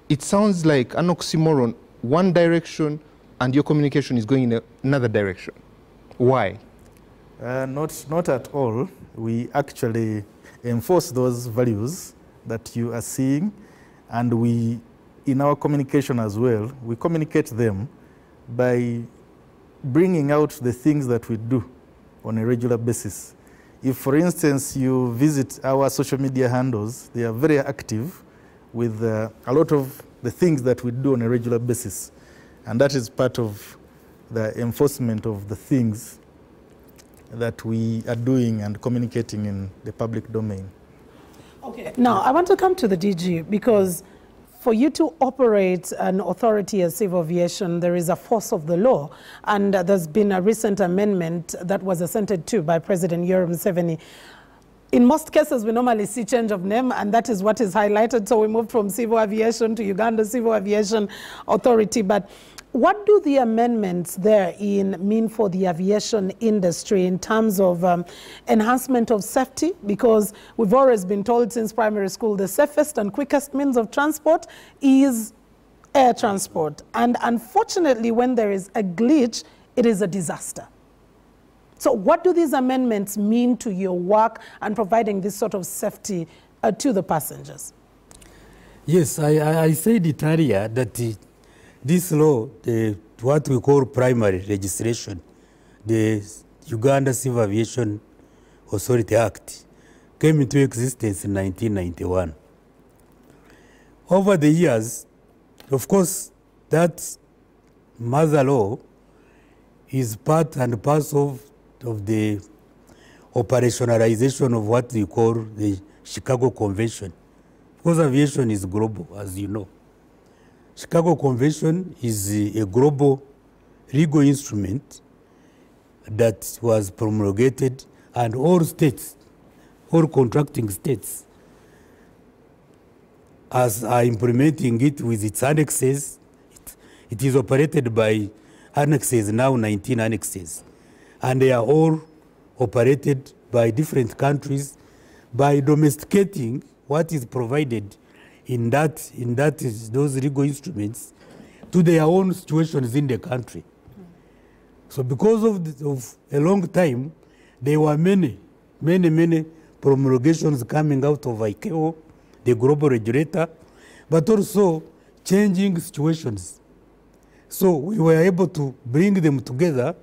it sounds like an oxymoron, one direction, and your communication is going in another direction. Why? Uh, not, not at all. We actually enforce those values that you are seeing, and we, in our communication as well, we communicate them by bringing out the things that we do on a regular basis. If, for instance, you visit our social media handles, they are very active with uh, a lot of the things that we do on a regular basis. And that is part of the enforcement of the things that we are doing and communicating in the public domain. Okay. Now, I want to come to the DG because for you to operate an authority as civil aviation, there is a force of the law. And uh, there's been a recent amendment that was assented to by President Yoweri Museveni. In most cases, we normally see change of name, and that is what is highlighted. So we moved from Civil Aviation to Uganda Civil Aviation Authority. But what do the amendments therein mean for the aviation industry in terms of um, enhancement of safety? Because we've always been told since primary school the safest and quickest means of transport is air transport. And unfortunately, when there is a glitch, it is a disaster. So what do these amendments mean to your work and providing this sort of safety uh, to the passengers? Yes, I, I, said it earlier that uh, this law, the, what we call primary registration, the Uganda Civil Aviation Authority Act, came into existence in 1991. Over the years, of course, that mother law is part and parcel of, of the operationalization of what we call the Chicago Convention. Because aviation is global, as you know. Chicago Convention is a, global legal instrument that was promulgated and all states, all contracting states, as are implementing it with its annexes. It, it is operated by annexes, now 19 annexes. And they are all operated by different countries by domesticating what is provided in that in that is those legal instruments to their own situations in the country. So because of, the, of a long time, there were many, many, many promulgations coming out of ICAO, the global regulator, but also changing situations. So we were able to bring them together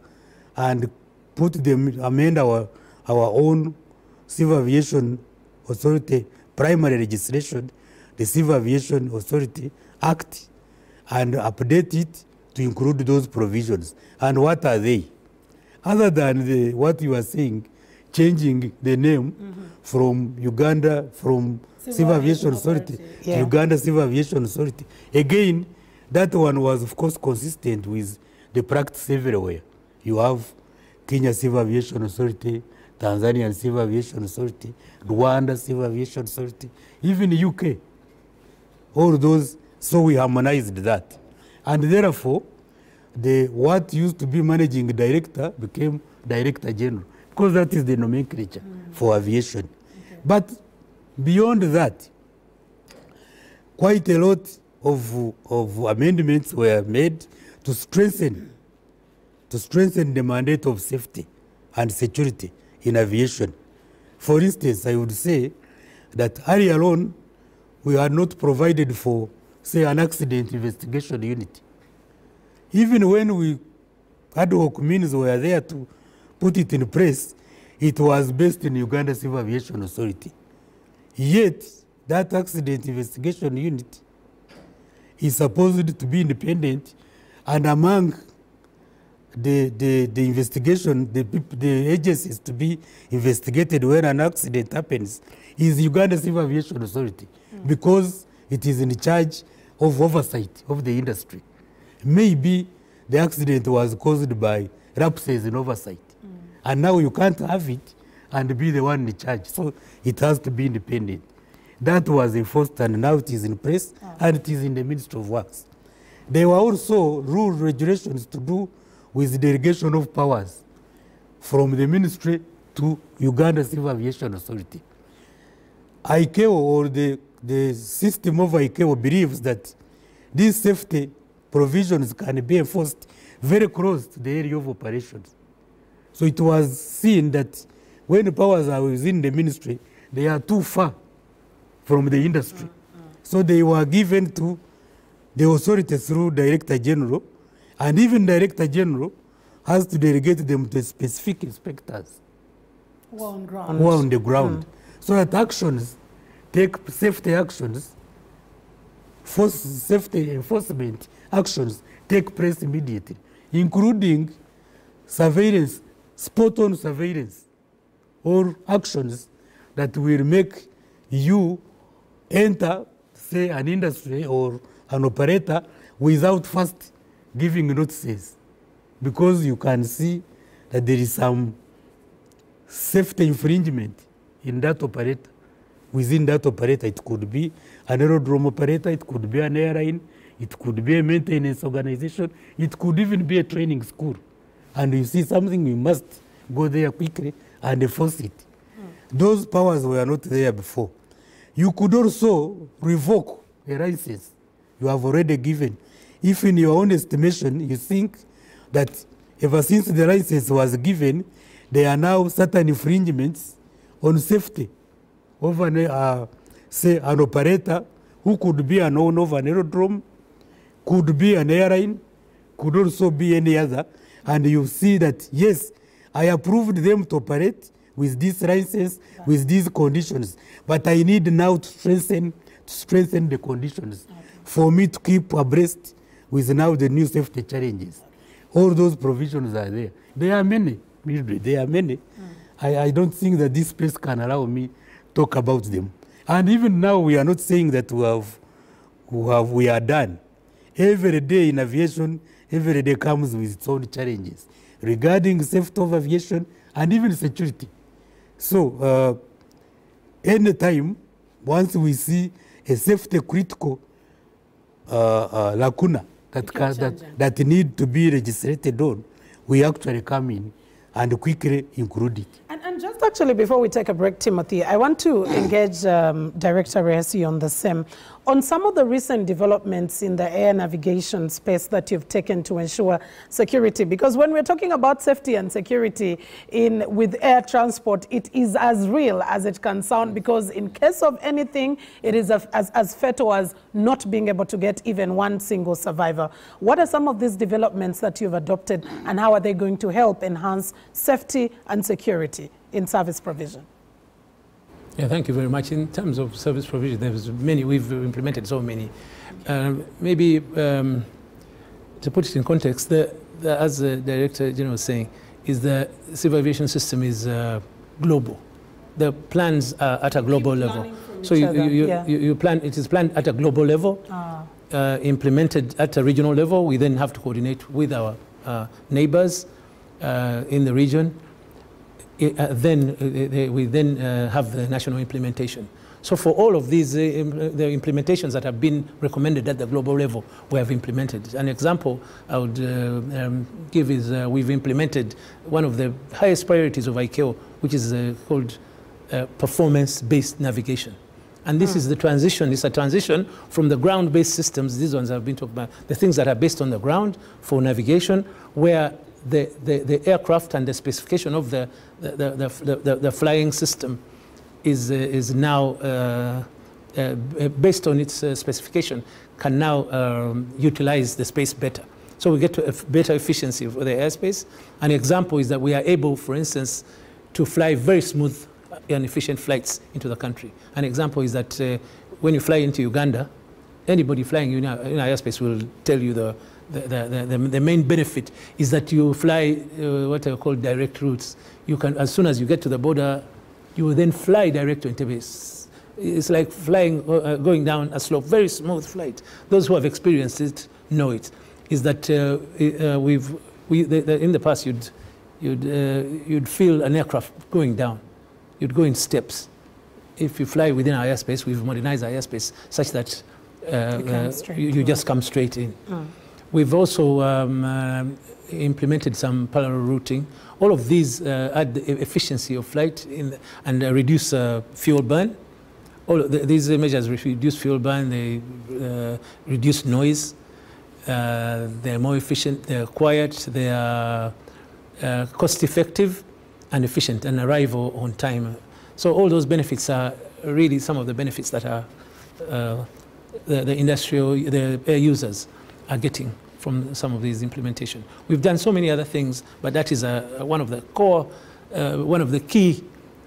and put them, amend our, our own Civil Aviation Authority primary registration, the Civil Aviation Authority Act, and update it to include those provisions. And what are they? Other than the, what you are saying, changing the name mm -hmm. from Uganda, from Civil Civil, Aviation Aviation Authority, Authority. to Yeah. Uganda Civil Aviation Authority. Again, that one was, of course, consistent with the practice everywhere. You have Kenya Civil Aviation Authority, Tanzanian Civil Aviation Authority, Rwanda Civil Aviation Authority, even UK. All those, so we harmonized that. And therefore, the what used to be managing director became director general, because that is the nomenclature mm. for aviation. Okay. But beyond that, quite a lot of, of amendments were made to strengthen to strengthen the mandate of safety and security in aviation. For instance, I would say that early on, we are not provided for, say, an accident investigation unit. Even when we ad hoc means were there to put it in place, it was based in Uganda Civil Aviation Authority. Yet, that accident investigation unit is supposed to be independent and among the, the, the investigation, the, the agencies to be investigated when an accident happens is Uganda Civil Aviation Authority because it is in charge of oversight of the industry. Maybe the accident was caused by lapses in oversight. Mm. And now you can't have it and be the one in charge. So it has to be independent. That was enforced and now it is in place ah. and it is in the Ministry of Works. There were also rule regulations to do with delegation of powers from the ministry to Uganda Civil Aviation Authority. ICAO or the, the system of ICAO believes that these safety provisions can be enforced very close to the area of operations. So it was seen that when the powers are within the ministry, they are too far from the industry. Mm -hmm. So they were given to the authority through Director General, and even Director General has to delegate them to specific inspectors Who are on ground. who are on the ground. So that actions take safety actions, force safety enforcement actions take place immediately, including surveillance, spot on surveillance, or actions that will make you enter, say, an industry or an operator without first giving notices because you can see that there is some safety infringement in that operator. Within that operator, it could be an aerodrome operator, it could be an airline, it could be a maintenance organization, it could even be a training school. And you see something, you must go there quickly and enforce it. Those powers were not there before. You could also revoke a license you have already given. If in your own estimation you think that ever since the license was given, there are now certain infringements on safety of an, uh, say, an operator who could be an owner of an aerodrome, could be an airline, could also be any other, and you see that, yes, I approved them to operate with this license, with these conditions, but I need now to strengthen, to strengthen the conditions okay. for me to keep abreast with now the new safety challenges. All those provisions are there. There are many, there are many. Mm. I, I don't think that this place can allow me talk about them. And even now, we are not saying that we have, we, have, we are done. Every day in aviation, every day comes with its own challenges regarding safety of aviation and even security. So, uh, anytime, once we see a safety critical uh, uh, lacuna that, can, that, that need to be legislated on, we actually come in and quickly include it. And, just actually, before we take a break, Timothy, I want to engage um, Director Ruhesi on the same. On some of the recent developments in the air navigation space that you've taken to ensure security, because when we're talking about safety and security in with air transport, it is as real as it can sound, because in case of anything, it is as, as, as fatal as not being able to get even one single survivor. What are some of these developments that you've adopted, and how are they going to help enhance safety and security in service provision? Yeah, thank you very much. In terms of service provision, there's many, we've implemented so many. Uh, maybe um, to put it in context, the, the, as the Director General was saying, is the civil aviation system is uh, global. The plans are at a global level. So you, you, you, yeah. you, you, plan, it is planned at a global level, ah. uh, implemented at a regional level. We then have to coordinate with our uh, neighbors uh, in the region then uh, we then uh, have the national implementation. So for all of these, uh, the implementations that have been recommended at the global level, we have implemented. An example I would uh, um, give is uh, we've implemented one of the highest priorities of ICAO, which is called performance-based navigation. And this mm. is the transition. It's a transition from the ground-based systems. These ones I've been talking about. The things that are based on the ground for navigation, where the, the, the aircraft and the specification of the, the, the, the, the flying system is, uh, is now, uh, uh, based on its uh, specification, can now um, utilize the space better. So we get to a better efficiency for the airspace. An example is that we are able, for instance, to fly very smooth and efficient flights into the country. An example is that uh, when you fly into Uganda, anybody flying in our, in our airspace will tell you the, the, the, the, the, main benefit is that you fly uh, what I call direct routes. You can, as soon as you get to the border, you will then fly direct to Entebbe. It's, like flying, uh, going down a slope, very smooth flight. Those who have experienced it know it. Is that uh, uh we've, we, the, in the past you'd, you'd, uh, you'd feel an aircraft going down. You'd go in steps. If you fly within our airspace, we've modernized our airspace such that uh, you, you, just come straight in. Mm. We've also um, uh, implemented some parallel routing. All of these uh, add the efficiency of flight and uh, reduce uh, fuel burn. All the, these measures reduce fuel burn, they uh, reduce noise, uh, they're more efficient, they're quiet, they are cost effective and efficient and arrive on time. So all those benefits are really some of the benefits that are the, the industrial, the air users are getting from some of these implementation. We've done so many other things, but that is a, one of the core, uh, one of the key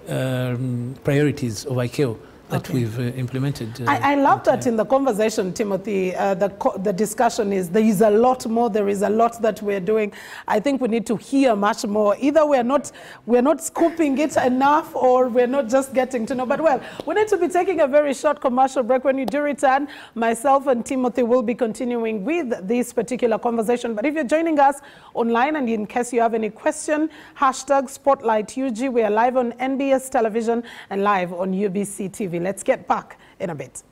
um, priorities of ICAO that okay. we've uh, implemented. Uh, I, I, love that in the conversation, Timothy. Uh, the, the discussion is there is a lot more. There is a lot that we're doing. I think we need to hear much more. Either we're not we're not scooping it enough, or we're not just getting to know. But well, we need to be taking a very short commercial break. When you do return, myself and Timothy will be continuing with this particular conversation. But if you're joining us online, and in case you have any question, hashtag Spotlight UG. We are live on NBS Television and live on UBC TV. Let's get back in a bit.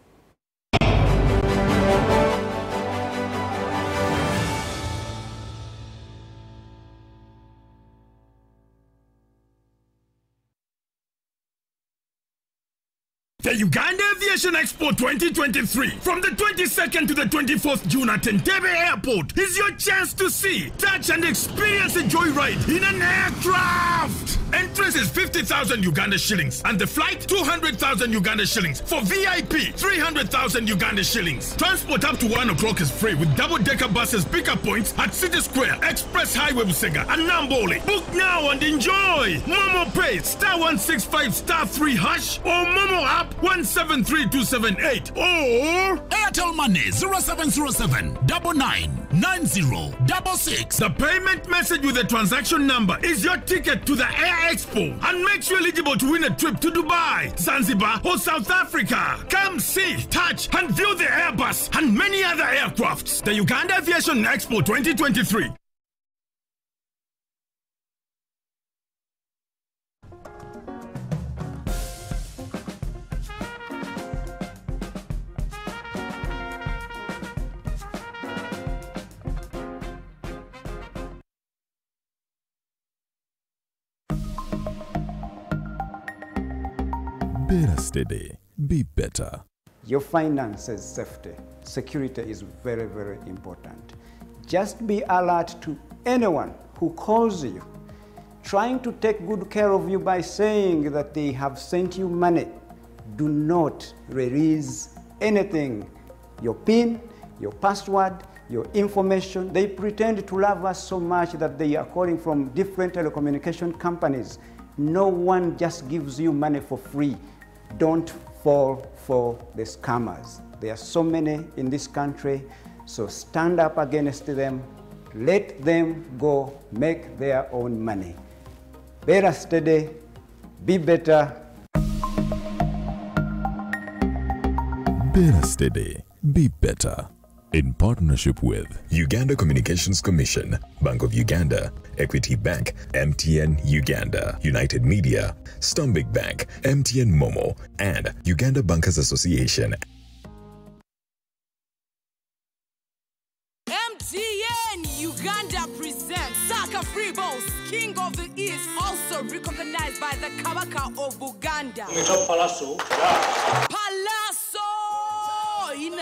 Uganda Aviation Expo 2023 from the 22nd to the 24th June at Entebbe Airport is your chance to see, touch and experience a joyride in an aircraft. Entrance is 50,000 Uganda shillings and the flight 200,000 Uganda shillings. For VIP 300,000 Uganda shillings. Transport up to 1 o'clock is free with double-decker buses pickup points at City Square, Express Highway Busega and Namboole. Book now and enjoy. Momo Pay star 165 star 3 hash or Momo app 173278 or Airtel Money 0707 99 9066. The payment message with the transaction number is your ticket to the Air Expo and makes you eligible to win a trip to Dubai, Zanzibar, or South Africa. Come see, touch, and view the Airbus and many other aircrafts. The Uganda Aviation Expo 2023. Better steady. Be better. Your finances safety, security is very, very important. Just be alert to anyone who calls you, trying to take good care of you by saying that they have sent you money. Do not release anything, your PIN, your password, your information. They pretend to love us so much that they are calling from different telecommunication companies. No one just gives you money for free. Don't fall for the scammers. There are so many in this country, so stand up against them. Let them go make their own money. Better steady, be better. Better steady. Be better. In partnership with Uganda Communications Commission, Bank of Uganda, Equity Bank, MTN Uganda, United Media, Stanbic Bank, MTN Momo, and Uganda Bankers Association. MTN Uganda presents Saka Free Boss, King of the East, also recognized by the Kabaka of Uganda. Palazzo. Palazzo in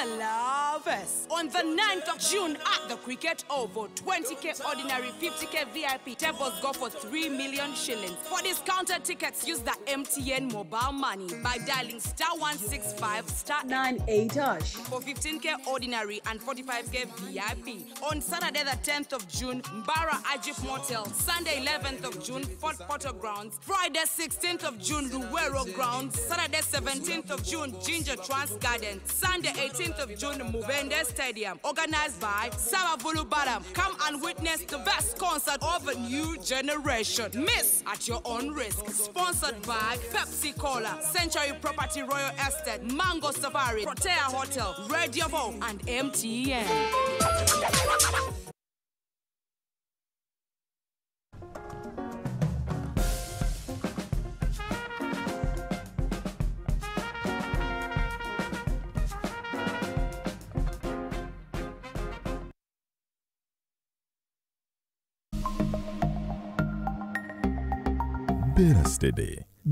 On the 9th of June at the Cricket Oval. 20k ordinary, 50k VIP. Tables go for 3 million shillings. For discounted tickets, use the MTN mobile money by dialing star 165 star 98 hash. For 15k ordinary and 45k VIP. On Saturday the 10th of June, Mbara Agip Motel. Sunday 11th of June, Fort Portal Grounds. Friday 16th of June, Luwero Grounds. Saturday 17th of June, Jinja Trans Garden. Sunday 18th of June, Mubende Stadium. Organized by Savavulu Badam. Come and witness the best concert of a new generation. Miss at your own risk. Sponsored by Pepsi Cola, Century Property Royal Estate, Mango Safari, Protea Hotel, Radio and MTN.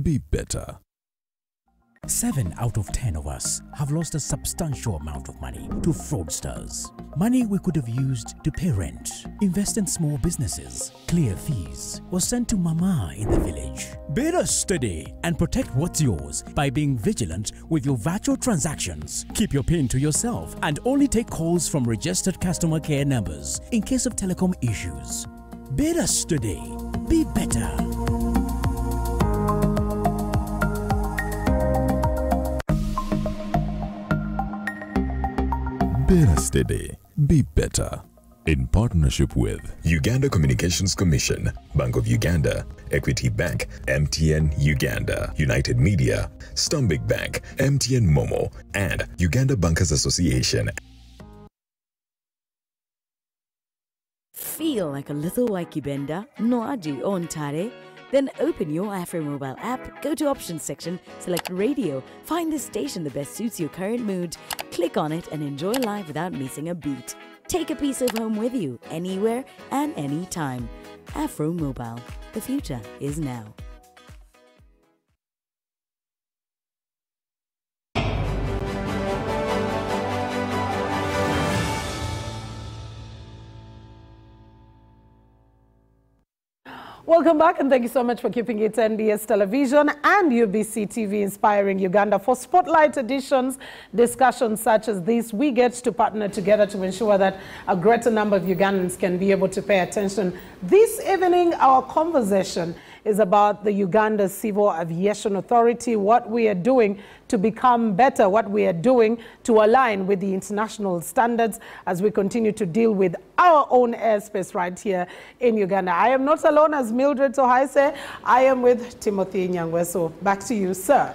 Be better. Seven out of ten of us have lost a substantial amount of money to fraudsters. Money we could have used to pay rent, invest in small businesses, clear fees, or send to mama in the village. Better steady and protect what's yours by being vigilant with your virtual transactions. Keep your PIN to yourself and only take calls from registered customer care numbers in case of telecom issues. Better steady. Be better. Better steady. Be better. In partnership with Uganda Communications Commission, Bank of Uganda, Equity Bank, MTN Uganda, United Media, Stanbic Bank, MTN Momo, and Uganda Bankers Association. Feel like a little Waikibenda? Noaji on Tare? Then open your Afro mobile app, go to options section, select radio, find the station that best suits your current mood, click on it and enjoy live without missing a beat. Take a piece of home with you anywhere and anytime. Afro Mobile. The future is now. Welcome back and thank you so much for keeping it NBS Television and UBC TV inspiring Uganda. For spotlight editions, discussions such as this, we get to partner together to ensure that a greater number of Ugandans can be able to pay attention. This evening, our conversation is about the Uganda Civil Aviation Authority, what we are doing to become better, what we are doing to align with the international standards as we continue to deal with our own airspace right here in Uganda. I am not alone as Mildred Tohaise. I am with Timothy Nyangwe. So back to you, sir.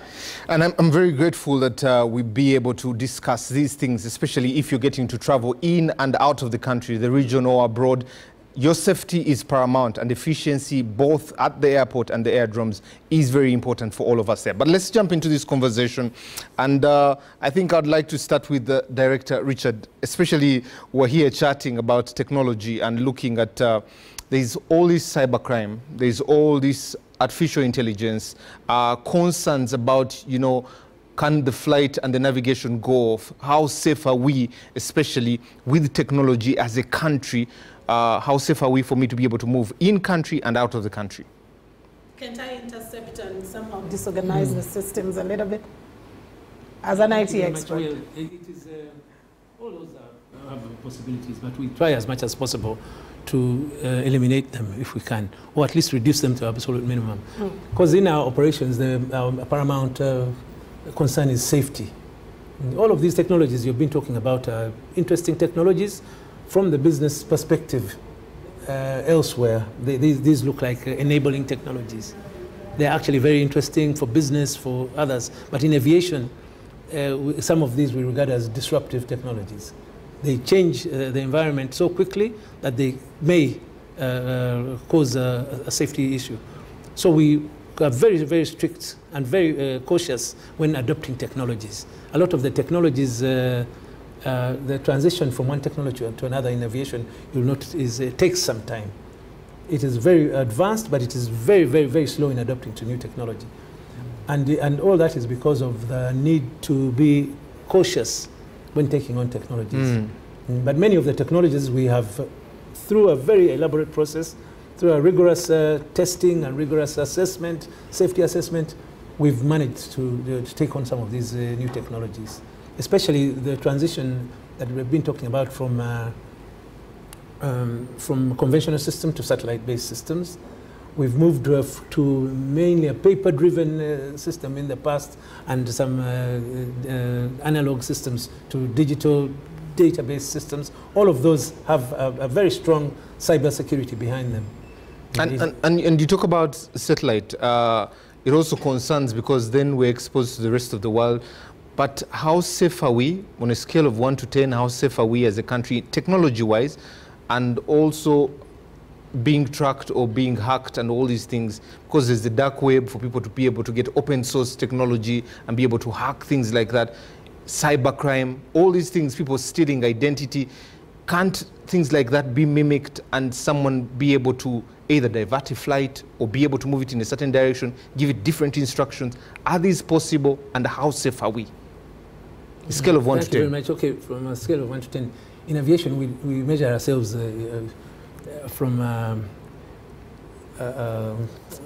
And I'm, I'm very grateful that uh, we be able to discuss these things, especially if you're getting to travel in and out of the country, the region or abroad your safety is paramount and efficiency both at the airport and the aerodromes is very important for all of us there. But let's jump into this conversation. And uh, I think I'd like to start with the Director Richard, especially we're here chatting about technology and looking at uh, there's all this cybercrime, there's all this artificial intelligence, uh, concerns about, you know, can the flight and the navigation go off? How safe are we, especially with technology as a country, uh, how safe are we for me to be able to move in country and out of the country? Can't I intercept and somehow disorganize mm. the systems a little bit? As an IT expert. Well, it is, uh, all those are, have possibilities, but we try as much as possible to uh, eliminate them if we can, or at least reduce them to absolute minimum. Because mm. in our operations, the um, paramount uh, concern is safety. All of these technologies you've been talking about are interesting technologies, from the business perspective uh, elsewhere, they, these, these look like uh, enabling technologies. They're actually very interesting for business, for others. But in aviation, uh, some of these we regard as disruptive technologies. They change uh, the environment so quickly that they may uh, uh, cause a, a, safety issue. So we are very, very strict and very cautious when adopting technologies. A lot of the technologies uh, the transition from one technology to another in aviation, you'll notice, is, uh, takes some time. It is very advanced, but it is very, very, very slow in adapting to new technology. And, and all that is because of the need to be cautious when taking on technologies. Mm. Mm, but many of the technologies we have, uh, through a very elaborate process, through a rigorous uh, testing and rigorous assessment, safety assessment, we've managed to, to take on some of these new technologies especially the transition that we've been talking about from, uh, um, from conventional system to satellite-based systems. We've moved uh, to mainly a paper-driven uh, system in the past and some uh, uh, analog systems to digital database systems. All of those have a, a very strong cybersecurity behind them. And, and, and, and, you talk about satellite. Uh, it also concerns because then we're exposed to the rest of the world. But how safe are we on a scale of 1 to 10? How safe are we as a country technology-wise and also being tracked or being hacked and all these things? Because there's the dark web for people to be able to get open source technology and be able to hack things like that. Cybercrime all these things people stealing identity. Can't things like that be mimicked and someone be able to either divert a flight or be able to move it in a certain direction give it different instructions? Are these possible and how safe are we a scale of 1 Thank to 10. very much. Okay, from a scale of 1 to 10. In aviation, we, we measure ourselves uh, uh, from, um, uh, uh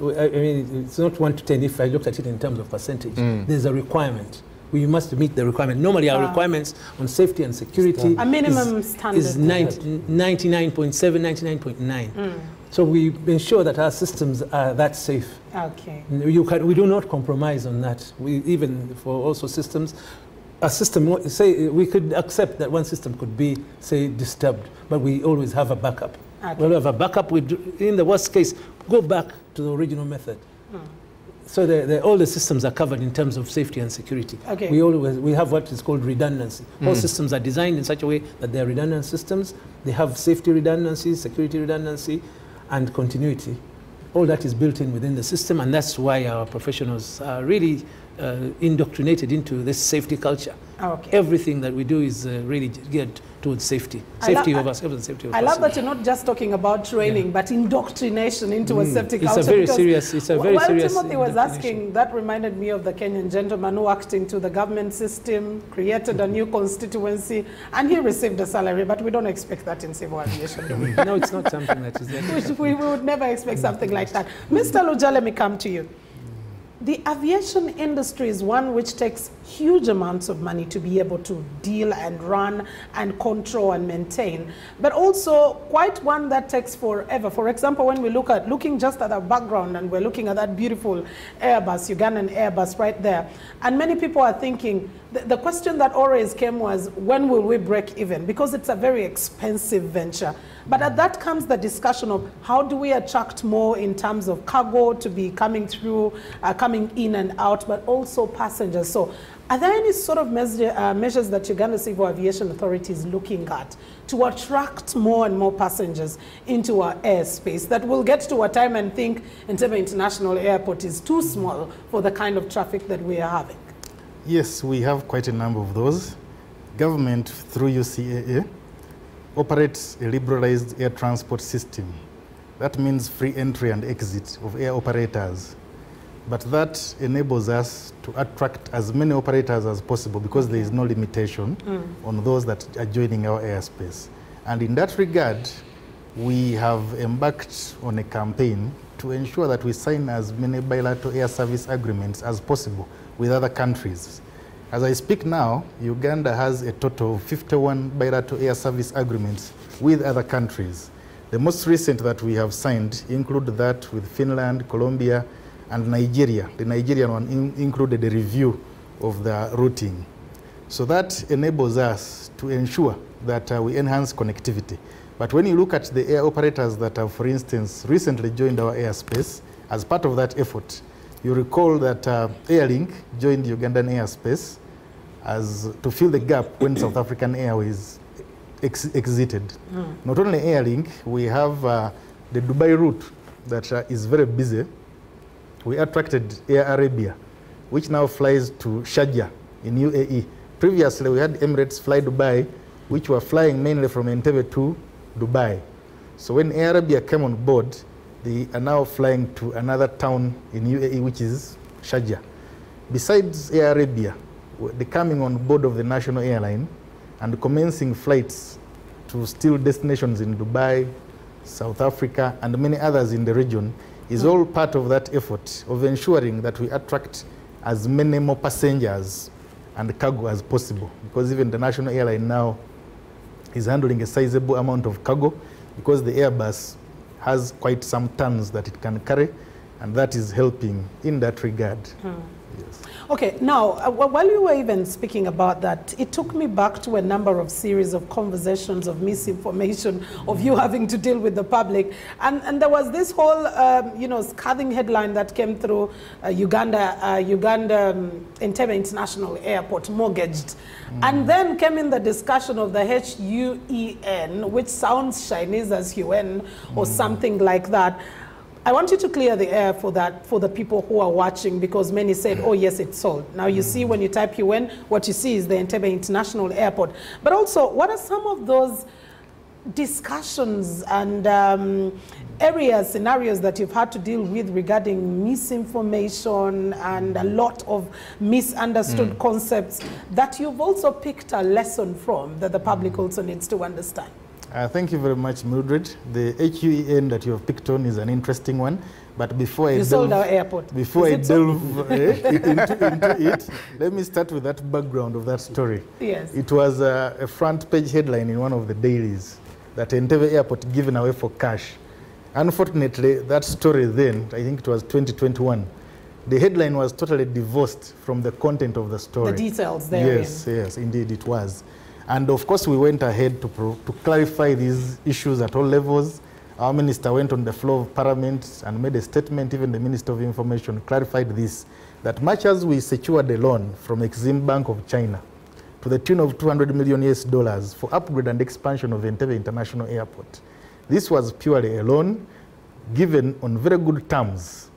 I mean, it's not 1 to 10 if I looked at it in terms of percentage. Mm. There's a requirement. We must meet the requirement. Normally, our ah. requirements on safety and security a minimum is, standard is 99.7, 99.9. Mm. So we ensure that our systems are that safe. Okay. You can, we do not compromise on that. We, even for also systems, a system, say, we could accept that one system could be, say, disturbed, but we always have a backup. Okay. we have a backup. We do, in the worst case, go back to the original method. Hmm. So the, the, all the systems are covered in terms of safety and security. Okay. We always we have what is called redundancy. Mm. All systems are designed in such a way that they are redundant systems. They have safety redundancy, security redundancy, and continuity. All that is built in within the system, and that's why our professionals are really uh, indoctrinated into this safety culture. Okay. Everything that we do is uh, really geared towards safety, safety of us, health and safety of I love that you're not just talking about training, but indoctrination into a Mm. safety It's a culture. very serious- it's a very while serious Timothy was asking, that reminded me of the Kenyan gentleman who worked into the government system, created a new constituency, and he received a salary, but we don't expect that in civil aviation. no, it's not something that is there. We, we would never expect something like that. Mr. Luggya, let me come to you. The aviation industry is one which takes huge amounts of money to be able to deal and run and control and maintain, but also quite one that takes forever. For example, when we look at looking just at the background and we're looking at that beautiful Airbus, Ugandan Airbus right there, and many people are thinking the, the question that always came was when will we break even? Because it's a very expensive venture. But at that comes the discussion of how do we attract more in terms of cargo to be coming through, uh, coming in and out, but also passengers. So are there any sort of measure, uh, measures that Uganda Civil Aviation Authority is looking at to attract more and more passengers into our airspace that will get to a time and think Entebbe International Airport is too small for the kind of traffic that we are having? Yes, we have quite a number of those. Government, through UCAA, operates a liberalized air transport system. That means free entry and exit of air operators. But that enables us to attract as many operators as possible because there is no limitation Mm. on those that are joining our airspace. And in that regard, we have embarked on a campaign to ensure that we sign as many bilateral air service agreements as possible with other countries. As I speak now, Uganda has a total of 51 bilateral air service agreements with other countries. The most recent that we have signed include that with Finland, Colombia, and Nigeria. The Nigerian one in- included a review of the routing. So that enables us to ensure that uh, we enhance connectivity. But when you look at the air operators that have, for instance, recently joined our airspace, as part of that effort, you recall that uh, Airlink joined Ugandan airspace as to fill the gap when South African Airways ex- exited. Mm. Not only Airlink, we have uh, the Dubai route that uh, is very busy. We attracted Air Arabia, which now flies to Sharjah in UAE. Previously, we had Emirates Fly Dubai, which were flying mainly from Entebbe to Dubai. So when Air Arabia came on board, they are now flying to another town in UAE, which is Sharjah. Besides Air Arabia, w- the coming on board of the national airline and commencing flights to still destinations in Dubai, South Africa, and many others in the region is all part of that effort of ensuring that we attract as many more passengers and cargo as possible. Because even the national airline now is handling a sizable amount of cargo because the Airbus has quite some tons that it can carry, and that is helping in that regard. Hmm. Okay, now, uh, while you were even speaking about that, it took me back to a number of series of conversations of misinformation, of you having to deal with the public. And, and there was this whole, um, you know, scathing headline that came through uh, Uganda, uh, Uganda um, Entebbe International Airport mortgaged. And then came in the discussion of the H-U-E-N, which sounds Chinese as Huen or something like that. I want you to clear the air for that for the people who are watching because many said, oh yes, it's sold. Now you see when you type UN, what you see is the Entebbe International Airport. But also, what are some of those discussions and um, areas, scenarios that you've had to deal with regarding misinformation and a lot of misunderstood Mm. concepts that you've also picked a lesson from that the public also needs to understand? Uh, thank you very much, Mildred. The HUEN that you have picked on is an interesting one. But before I You delve, sold our airport. Before Is I delve eh, into, into it, let me start with that background of that story. Yes. It was uh, a front page headline in one of the dailies that Entebbe Airport given away for cash. Unfortunately, that story then, I think it was 2021, the headline was totally divorced from the content of the story. The details there. Yes, yes, indeed it was. And of course, we went ahead to, pro- to clarify these issues at all levels. Our minister went on the floor of parliament and made a statement, even the minister of information clarified this, that much as we secured a loan from Exim Bank of China to the tune of 200 million US dollars for upgrade and expansion of Entebbe International Airport, this was purely a loan given on very good terms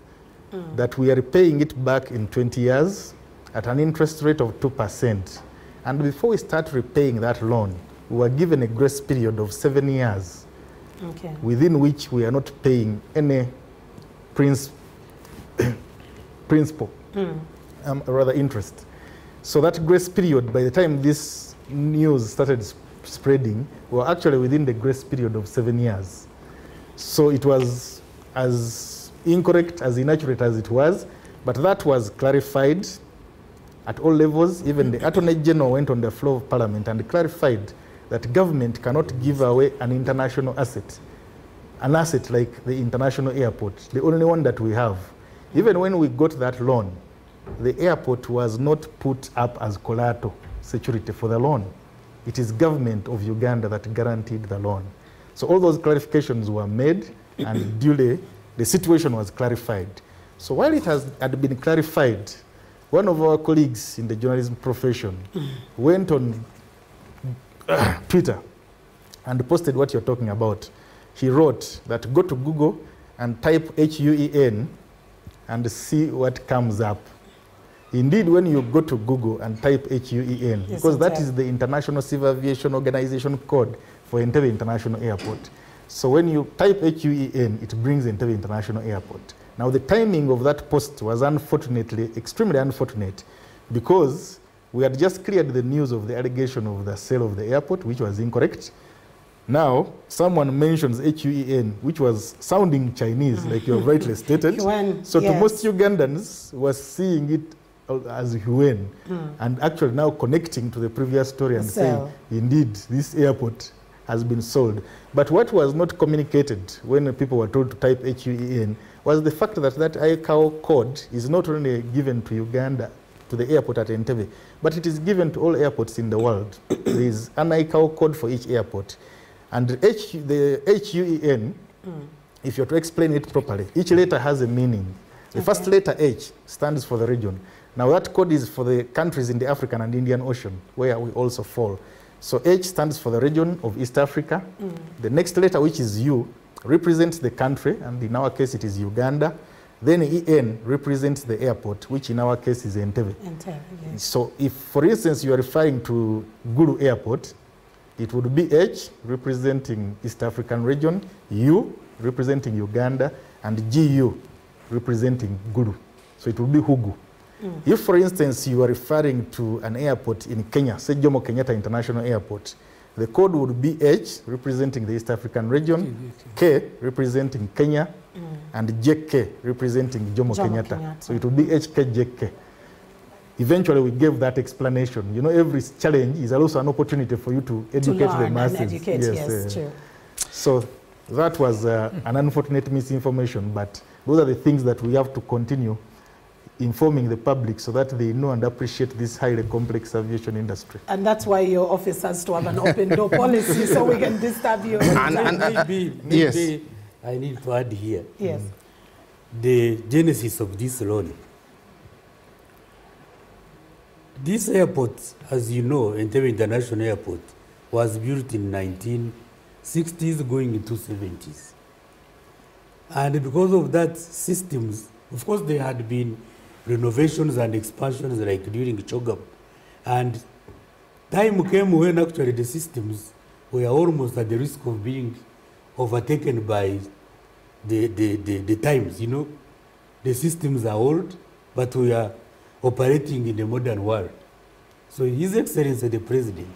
mm. that we are repaying it back in 20 years at an interest rate of 2%. And before we start repaying that loan, we were given a grace period of seven years Okay. within which we are not paying any princ- principal, Mm. um, rather interest. So that grace period, by the time this news started sp- spreading, we were actually within the grace period of seven years. So it was as incorrect, as inaccurate as it was, but that was clarified at all levels. Even the Attorney General went on the floor of Parliament and clarified that government cannot give away an international asset, an asset like the international airport, the only one that we have. Even when we got that loan, the airport was not put up as collateral security for the loan. It is government of Uganda that guaranteed the loan. So all those clarifications were made and duly the situation was clarified. So while it has had been clarified, one of our colleagues in the journalism profession went on uh, Twitter and posted what you're talking about. He wrote that go to Google and type H-U-E-N and see what comes up. Indeed, when you go to Google and type H-U-E-N, Yes, because that is the International Civil Aviation Organization code for Entebbe International Airport. So when you type H-U-E-N, it brings Entebbe International Airport. Now, the timing of that post was unfortunately extremely unfortunate because we had just cleared the news of the allegation of the sale of the airport, which was incorrect. Now, someone mentions H-U-E-N, which was sounding Chinese, like you have rightly stated. Yuan, so to most Ugandans, was seeing it as Huan, Mm. and actually now connecting to the previous story and Sell. saying, indeed, this airport has been sold. But what was not communicated when people were told to type HUEN was the fact that that ICAO code is not only given to Uganda, to the airport at Entebbe, but it is given to all airports in the world. there is an ICAO code for each airport. And the, H, the HUEN, hmm. if you're to explain it properly, each letter has a meaning. The first letter H stands for the region. Now that code is for the countries in the African and Indian Ocean, where we also fall. So H stands for the region of East Africa. Mm. The next letter, which is U, represents the country, and in our case it is Uganda. Then EN represents the airport, which in our case is Entebbe. Entebbe, yes. So if, for instance, you are referring to guru Airport, it would be H representing East African region, U representing Uganda, and GU representing guru So it would be Hugu. Mm. If, for instance, you are referring to an airport in Kenya, say Jomo Kenyatta International Airport, the code would be H representing the East African region, K representing Kenya, and JK representing Jomo, Jomo Kenyatta. Kenyatta. So it would be HKJK. Eventually, we gave that explanation. You know, every challenge is also an opportunity for you to educate to learn the and masses. educate, yes, uh, true. So that was uh, an unfortunate misinformation, but those are the things that we have to continue informing the public so that they know and appreciate this highly complex aviation industry. And that's why your office has to have an open door policy so we can disturb you. anytime. maybe, maybe Yes. I need to add here. Yes. The genesis of this loan. This airport, as you know, Entebbe International Airport, was built in 1960s going into 70s. And because of that systems, of course there had been renovations and expansions like during CHOGM. And time came when actually the systems were almost at the risk of being overtaken by the, the, the, the times, you know. The systems are old, but we are operating in the modern world. So His Excellency the President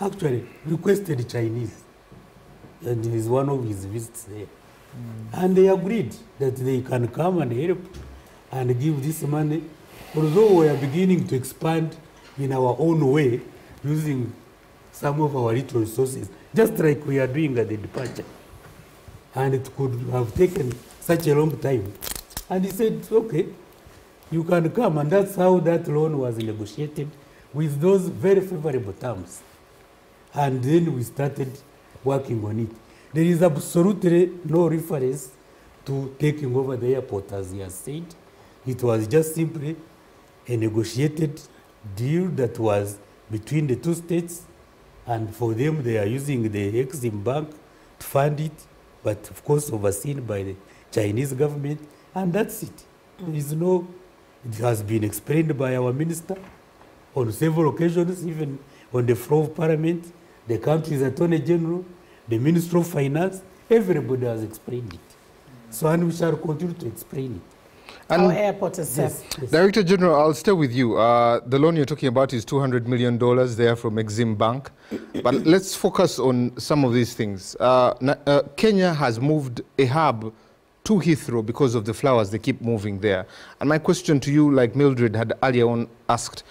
actually requested Chinese, and it is one of his visits there. Mm. And they agreed that they can come and help and give this money, although we are beginning to expand in our own way using some of our little resources, just like we are doing at the departure. And it could have taken such a long time. And he said, okay, you can come. And that's how that loan was negotiated with those very favorable terms. And then we started working on it. There is absolutely no reference to taking over the airport, as he has said. It was just simply a negotiated deal that was between the two states, and for them, they are using the Exim Bank to fund it, but of course overseen by the Chinese government, and that's it. There is no It has been explained by our minister on several occasions, even on the floor of parliament, the country's attorney general, the minister of finance, everybody has explained it. So, and we shall continue to explain it. Our airport is safe. yes. Director General, I'll stay with you. Uh, the loan you're talking about is $200 million there from Exim Bank. But let's focus on some of these things. Uh, uh, Kenya has moved a hub to Heathrow because of the flowers. They keep moving there. And my question to you, like Mildred had earlier on asked,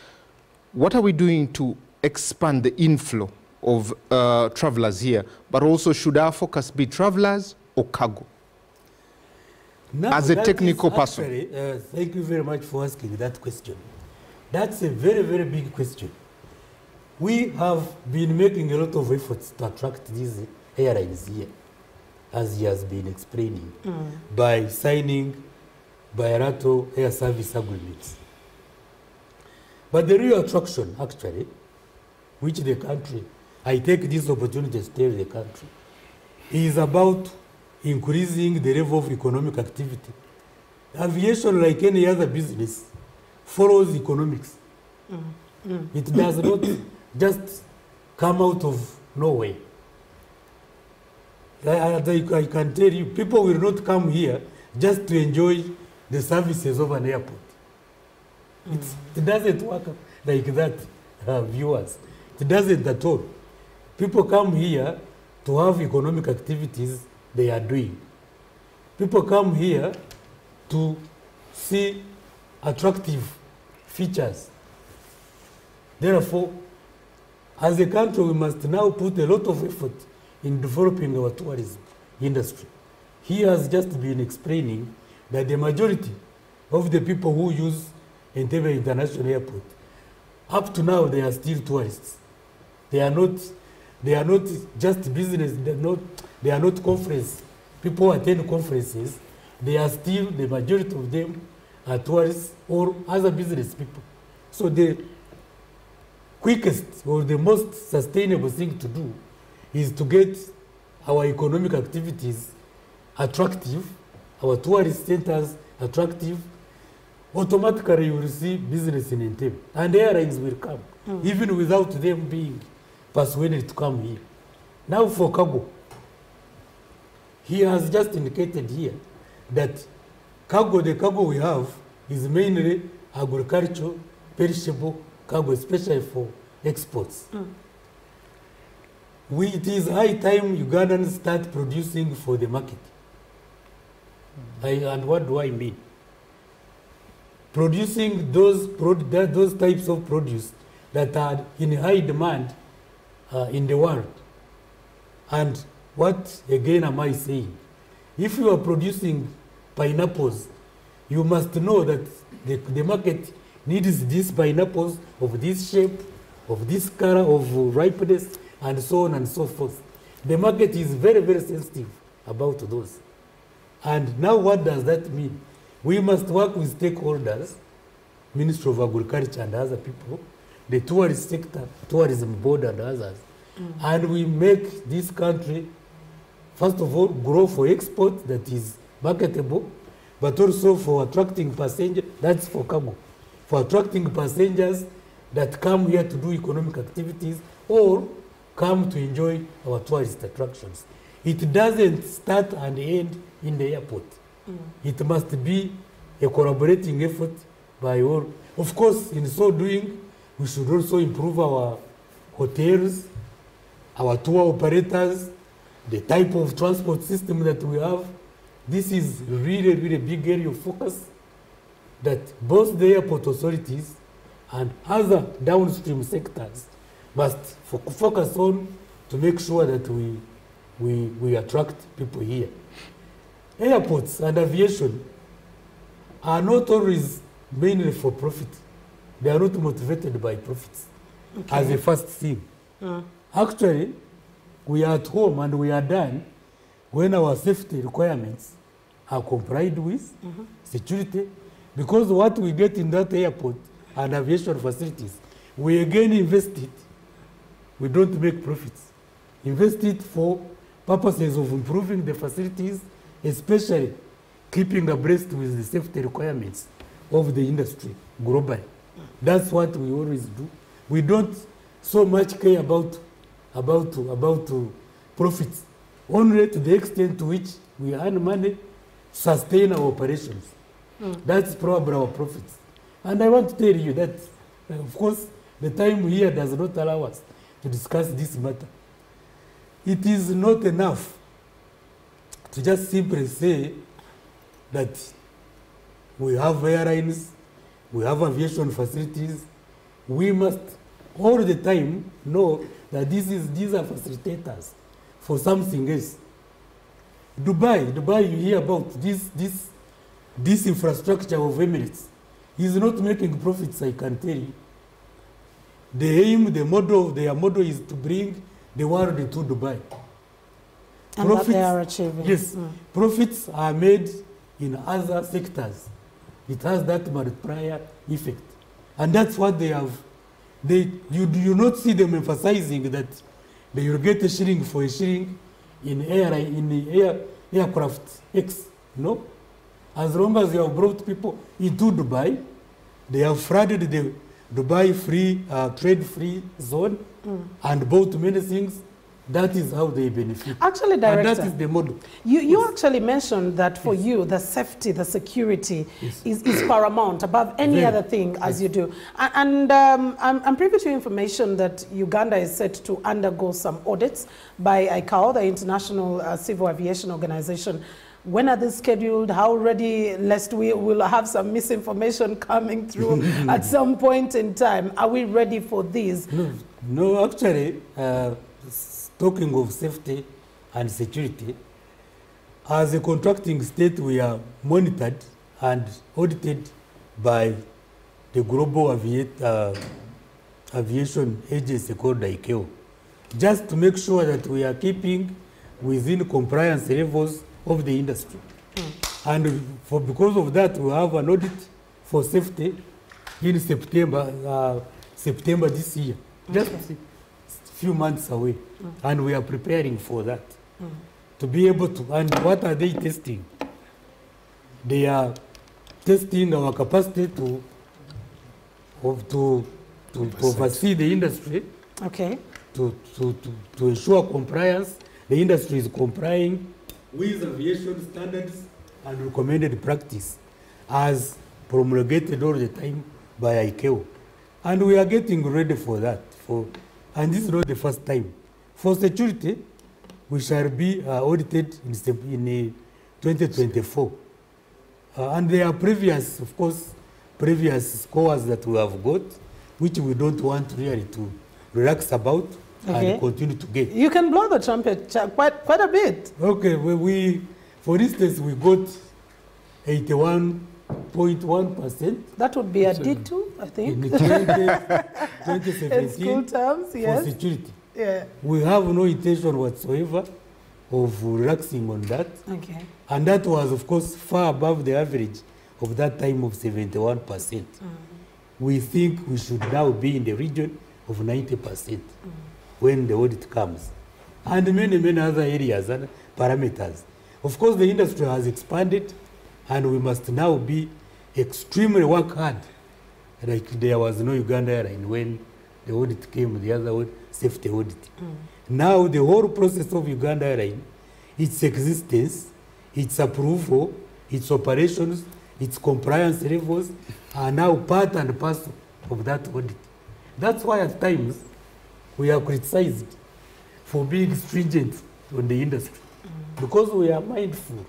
what are we doing to expand the inflow of uh, travelers here? But also, should our focus be travelers or cargo? Now, As a technical person. actually, uh, thank you very much for asking that question. That's a very, very big question. We have been making a lot of efforts to attract these airlines here, as he has been explaining, Mm. by signing bilateral air service agreements. But the real attraction, actually, which the country, I take this opportunity to tell the country, is about increasing the level of economic activity. Aviation, like any other business, follows economics. Mm, mm. It does not just come out of nowhere. I, I, I can tell you, people will not come here just to enjoy the services of an airport. Mm. It's, it doesn't work like that, uh, viewers. It doesn't at all. People come here to have economic activities they are doing. People come here to see attractive features. Therefore, as a country, we must now put a lot of effort in developing our tourism industry. He has just been explaining that the majority of the people who use Entebbe International Airport, up to now, they are still tourists. They are not, they are not just business, they are not, they are not conference. People attend conferences, they are still, the majority of them are tourists or other business people. So the quickest or the most sustainable thing to do is to get our economic activities attractive, our tourist centers attractive. Automatically, you will see business in Entebbe, and airlines will come, Mm. even without them being persuaded to come here. Now, for cargo, he has just indicated here that cargo, the cargo we have, is mainly agricultural, perishable cargo, especially for exports. We, it is high time Ugandans start producing for the market. I, and what do I mean? Producing those, prod, those types of produce that are in high demand uh, in the world. And what again am I saying? If you are producing pineapples, you must know that the, the market needs these pineapples of this shape, of this color, of ripeness, and so on and so forth. The market is very, very sensitive about those. And now what does that mean? We must work with stakeholders, Ministry of Agriculture and other people, the tourist sector, tourism board and others. Mm. And we make this country, first of all, grow for export that is marketable, but also for attracting passengers, that's for cargo, for attracting passengers that come here to do economic activities or come to enjoy our tourist attractions. It doesn't start and end in the airport. Mm. It must be a collaborating effort by all. Of course, in so doing, we should also improve our hotels, our tour operators, the type of transport system that we have. This is really, really big area of focus that both the airport authorities and other downstream sectors must fo- focus on to make sure that we, we, we attract people here. Airports and aviation are not always mainly for profit. They are not motivated by profits as Okay. a first thing. Mm. Actually, we are at home and we are done when our safety requirements are complied with, Mhm. security, because what we get in that airport and aviation facilities, we again invest it. We don't make profits. Invest it for purposes of improving the facilities, especially keeping abreast with the safety requirements of the industry globally. That's what we always do. We don't so much care about about about uh, profits, only to the extent to which we earn money, sustain our operations. Mm. That's probably our profits. And I want to tell you that, uh, of course, the time here does not allow us to discuss this matter. It is not enough to just simply say that we have airlines, we have aviation facilities. We must all the time know that this is, these are facilitators for something else. Dubai, Dubai, you hear about this, this, this infrastructure of Emirates is not making profits, I can tell you. The aim, the model, their model is to bring the world to Dubai. And that they are achieving. Yes, Mm. profits are made in other sectors. It has that multiplier effect. And that's what they have. They, you do you not see them emphasizing that they will get a shilling for a shilling in air in the air, aircraft X. No. As long as you have brought people into Dubai, they have flooded the Dubai free uh, trade free zone Mm. and bought many things. That is how they benefit. Actually, Director. And that is the model. You, you actually mentioned that for you, the safety, the security is, is paramount above any Very. other thing as you do. And um, I'm, I'm privy to information that Uganda is set to undergo some audits by ICAO, the International uh, Civil Aviation Organization. When are they scheduled? How ready? Lest we will have some misinformation coming through at some point in time. Are we ready for these? No, no actually, uh, talking of safety and security, as a contracting state, we are monitored and audited by the Global uh, Aviation Agency called ICAO, just to make sure that we are keeping within compliance levels of the industry. And for, because of that, we have an audit for safety in September, uh, September this year, just a few months away. Mm. And we are preparing for that mm. to be able to. And what are they testing? They are testing our capacity to, of, to, to, to oversee the industry, Okay. to, to, to, to ensure compliance. The industry is complying with aviation standards and recommended practice as promulgated all the time by ICAO. And we are getting ready for that. For, and this is not the first time. For security, we shall be uh, audited in, in uh, 2024. Uh, and there are previous, of course, previous scores that we have got, which we don't want really to relax about okay. and continue to get. You can blow the trumpet quite, quite a bit. Okay, well, we, for instance, we got 81 0.1%. That would be a D2, I think. In 2017, in school terms, yes. For security. Yeah. We have no intention whatsoever of relaxing on that. Okay. And that was, of course, far above the average of that time of 71%. Mm. We think we should now be in the region of 90% mm. when the audit comes. And many, many other areas and parameters. Of course, the industry has expanded and we must now be extremely work hard. Like there was no Uganda airline when the audit came, the other audit, safety audit. Mm. Now the whole process of Uganda airline, its existence, its approval, its operations, its compliance levels are now part and parcel of that audit. That's why at times we are criticized for being stringent on the industry mm. because we are mindful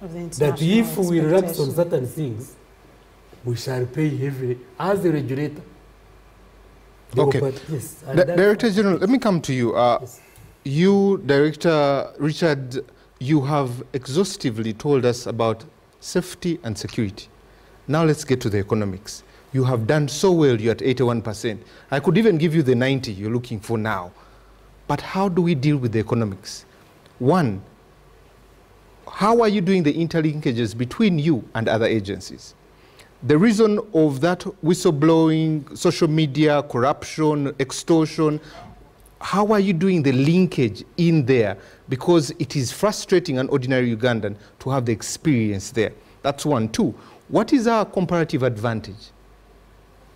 that if we relax on certain things, we shall pay heavily as a regulator. The Okay. oper- yes, and Di- that's Director General, let me come to you. Uh, You, Director Richard, you have exhaustively told us about safety and security. Now let's get to the economics. You have done so well, you're at 81%. I could even give you the 90 you're looking for now. But how do we deal with the economics? One, how are you doing the interlinkages between you and other agencies? The reason of that whistleblowing, social media, corruption, extortion, how are you doing the linkage in there? Because it is frustrating an ordinary Ugandan to have the experience there. That's one. Two, what is our comparative advantage?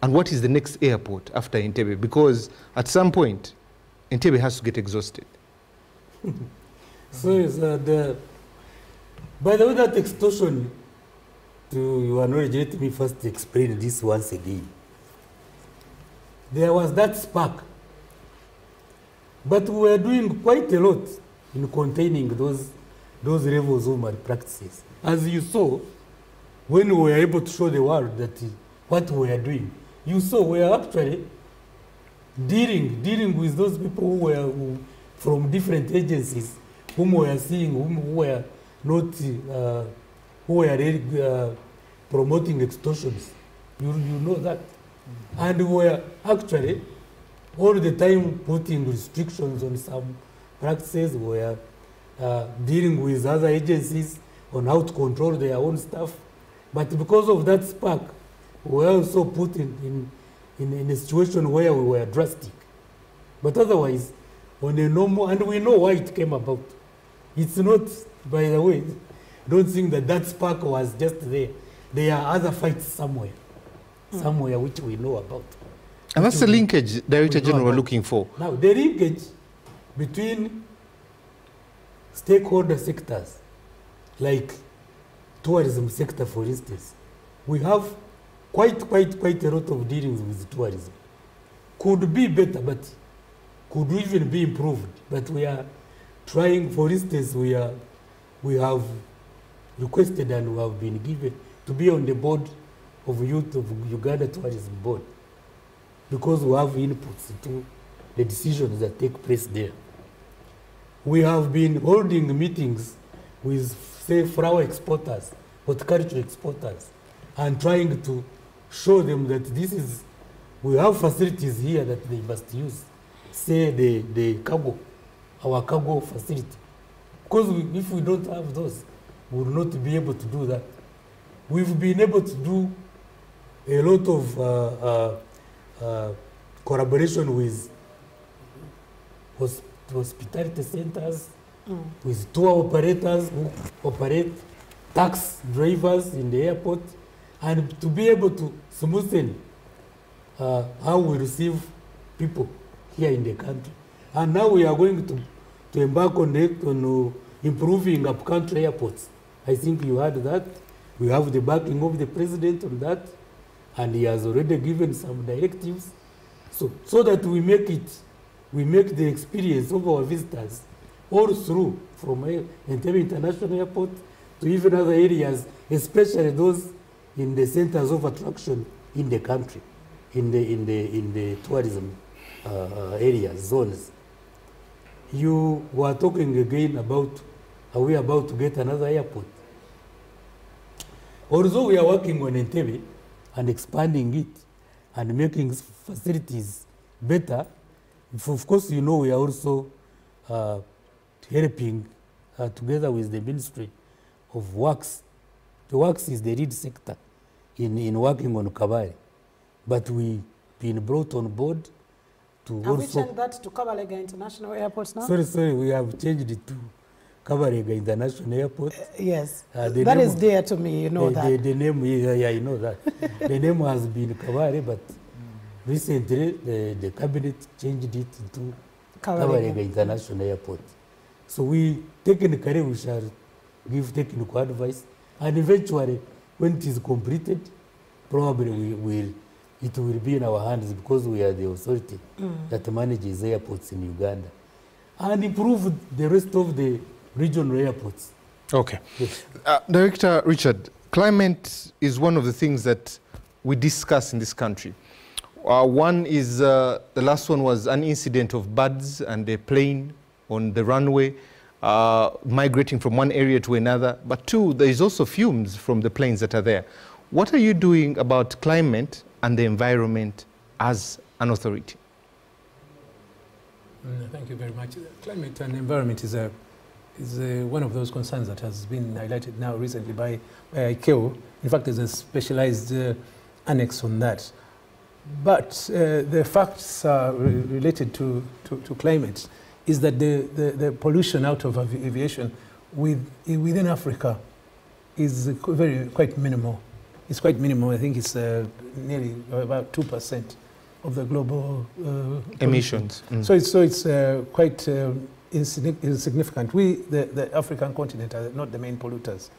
And what is the next airport after Entebbe? Because at some point, Entebbe has to get exhausted. So is uh, the, by the way, that extortion, to your knowledge, let me first explain this once again. There was that spark, but we were doing quite a lot in containing those, those levels of malpractices. As you saw, when we were able to show the world that what we are doing, you saw we are actually dealing, dealing with those people who were who, from different agencies whom we are seeing, whom who were not, uh, who were really, uh, promoting extortions. You, you know that. And we were actually all the time putting restrictions on some practices. We were uh, dealing with other agencies on how to control their own stuff. But because of that spark, we were also put in, in, in, in a situation where we were drastic. But otherwise, on a normal, and we know why it came about. It's not, by the way, don't think that that spark was just there. There are other fights somewhere, hmm. somewhere which we know about. And that's the Which we- linkage Director we General we're looking for. Now, the linkage between stakeholder sectors, like tourism sector, for instance, we have quite, quite, quite a lot of dealings with tourism. Could be better, but could even be improved. But we are trying, for instance, we are, we have requested and we have been given to be on the board of youth of Uganda Tourism Board because we have inputs to the decisions that take place there. We have been holding meetings with, say, flower exporters, horticulture exporters, and trying to show them that this is, we have facilities here that they must use. Say the, the cargo, our cargo facility. Because we, if we don't have those, we will not be able to do that. We've been able to do a lot of uh, uh, uh, collaboration with hos- hospitality centers, Mm. with tour operators who operate tax drivers in the airport, and to be able to smoothen uh, how we receive people here in the country. And now we are going to, to embark on, it, on improving upcountry airports. I think you heard that. We have the backing of the president on that, and he has already given some directives. So, so that we make it, we make the experience of our visitors all through from Entebbe International Airport to even other areas, especially those in the centers of attraction in the country, in the, in the, in the tourism uh, uh, areas, zones. You were talking again about, are we about to get another airport? Although we are working on Entebbe and expanding it and making facilities better, if of course you know we are also uh, helping uh, together with the Ministry of Works. The Works is the lead sector in, in working on Kabaale. But we've been brought on board to Have we changed that to Kabalega International Airport now? Sorry, sorry, we have changed it to Kabarega International Airport. Uh, yes. Uh, That name is dear to me, you know the, that. The, the name, yeah, yeah, I know that. the name has been Kabare, but recently the, the cabinet changed it Kabarega. Kabarega International Airport. So we technically we shall give technical advice, and eventually, when it is completed, probably we will it will be in our hands because we are the authority Mm. that manages airports in Uganda, and improve the rest of the regional airports. Okay. Uh, Director Richard, climate is one of the things that we discuss in this country. Uh, one is, uh, the last one was an incident of birds and a plane on the runway uh, migrating from one area to another. But two, there is also fumes from the planes that are there. What are you doing about climate and the environment as an authority? Mm, Thank you very much. Climate and environment is, a, is a, one of those concerns that has been highlighted now recently by, by ICAO. In fact, there's a specialized uh, annex on that. But uh, the facts are re- related to, to, to climate is that the, the, the pollution out of avi- aviation with, within Africa is uh, very quite minimal. It's quite minimal. I think it's uh, nearly about two percent of the global uh. Emissions. Mm. So it's so it's uh, quite insignificant. We, the, the African continent, are not the main polluters.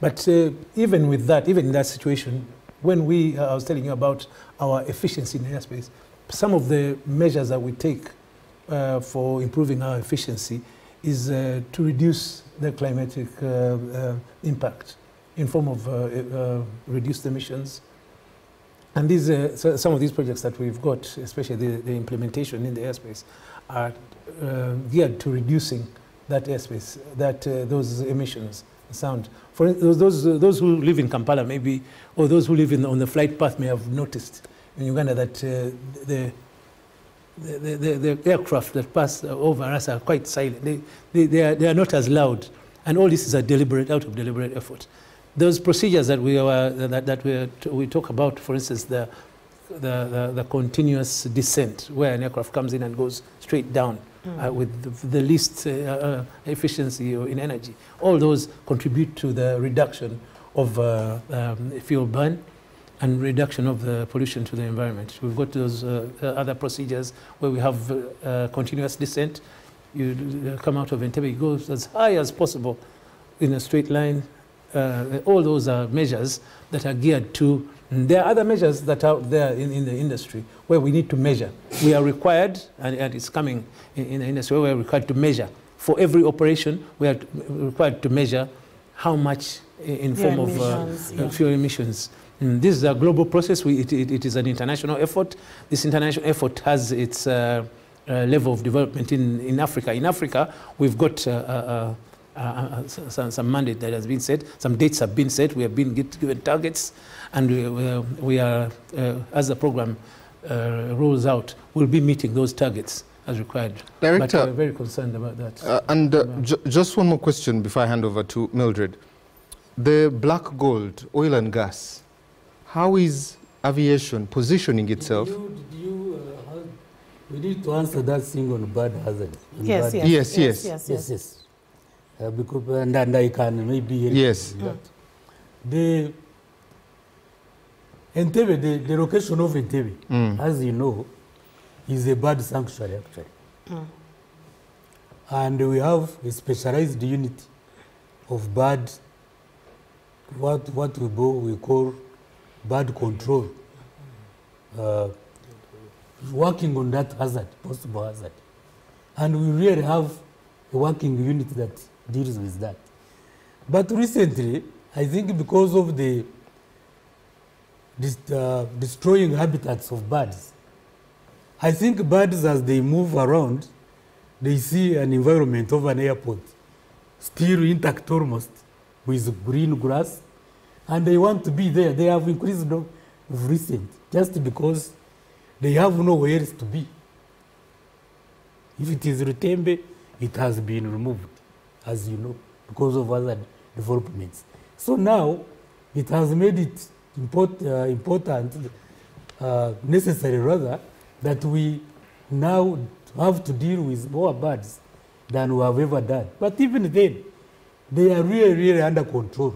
But uh, even with that, even in that situation, when we, uh, I was telling you about our efficiency in airspace, some of the measures that we take uh, for improving our efficiency is uh, to reduce the climatic uh, uh, impact in form of reduced emissions. And these, so some of these projects that we've got, especially the, the implementation in the airspace, are geared to reducing that airspace, that uh, those emissions, sound. For those, those, uh, those who live in Kampala, maybe, or those who live in, on the flight path may have noticed in Uganda that uh, the, the, the, the aircraft that pass over us are quite silent. They, they, they, are, they are not as loud. And all this is a deliberate, out of deliberate effort. Those procedures that we, are, that, that we, are, we talk about, for instance, the, the, the, the continuous descent, where an aircraft comes in and goes straight down uh, with the, the least uh, uh, efficiency in energy. All those contribute to the reduction of uh, um, fuel burn and reduction of the pollution to the environment. We've got those uh, other procedures where we have continuous descent. You come out of Entebbe, you go as high as possible in a straight line. All those are measures that are geared to. And there are other measures that are out there in, in the industry where we need to measure. We are required, and, and it's coming in, in the industry, where we are required to measure. For every operation, we are required to measure how much in Yeah, form of uh, uh, yeah. fuel emissions. Mm, this is a global process. We, it, it, it is an international effort. This international effort has its uh, uh, level of development in, in Africa. In Africa, we've got uh, uh, uh, uh, some, some mandate that has been set. Some dates have been set. We have been get, given targets, and we, we are- we are, uh, as the program uh, rolls out, we'll be meeting those targets as required. but Director- we're very concerned about that. Uh, and uh, ju- just one more question before I hand over to Mildred. The black gold, oil and gas, how is aviation positioning itself? We need to answer that thing on bird hazard. on Yes, bird- yes, Yes, yes. yes, yes, yes, yes. Uh, because, and, and I can maybe help Yes. with that. The Entebbe, the, the location of Entebbe, Mm. as you know, is a bird sanctuary actually. And we have a specialized unit of bird, what, what we, we call bird control, uh, working on that hazard, possible hazard. And we really have a working unit that deals with that. But recently, I think because of the dis- uh, destroying habitats of birds, I think birds as they move around, they see an environment of an airport still intact almost with green grass and they want to be there. They have increased of recent just because they have nowhere else to be. If it is Lutembe, it has been removed, as you know, because of other developments. So now it has made it import, uh, important, uh, necessary rather, that we now have to deal with more birds than we have ever done. But even then, they are really, really under control.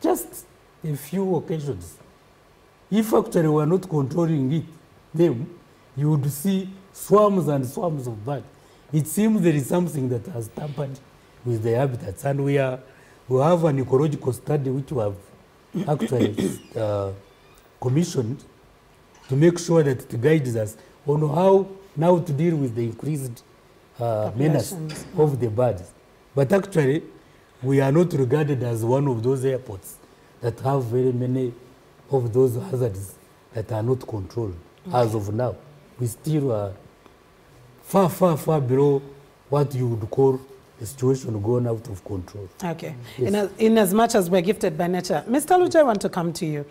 Just a few occasions. If actually we are not controlling it, them, you would see swarms and swarms of birds. It seems there is something that has tampered with the habitats, and we are we have an ecological study which we have actually uh, commissioned to make sure that it guides us on how now to deal with the increased uh, menace of the birds. But actually, we are not regarded as one of those airports that have very many of those hazards that are not controlled as of now. We still are far, far, far below what you would call a situation gone out of control. Okay. Yes. In, as, in as much as we're gifted by nature. Mr. Luggya, I want to come to you.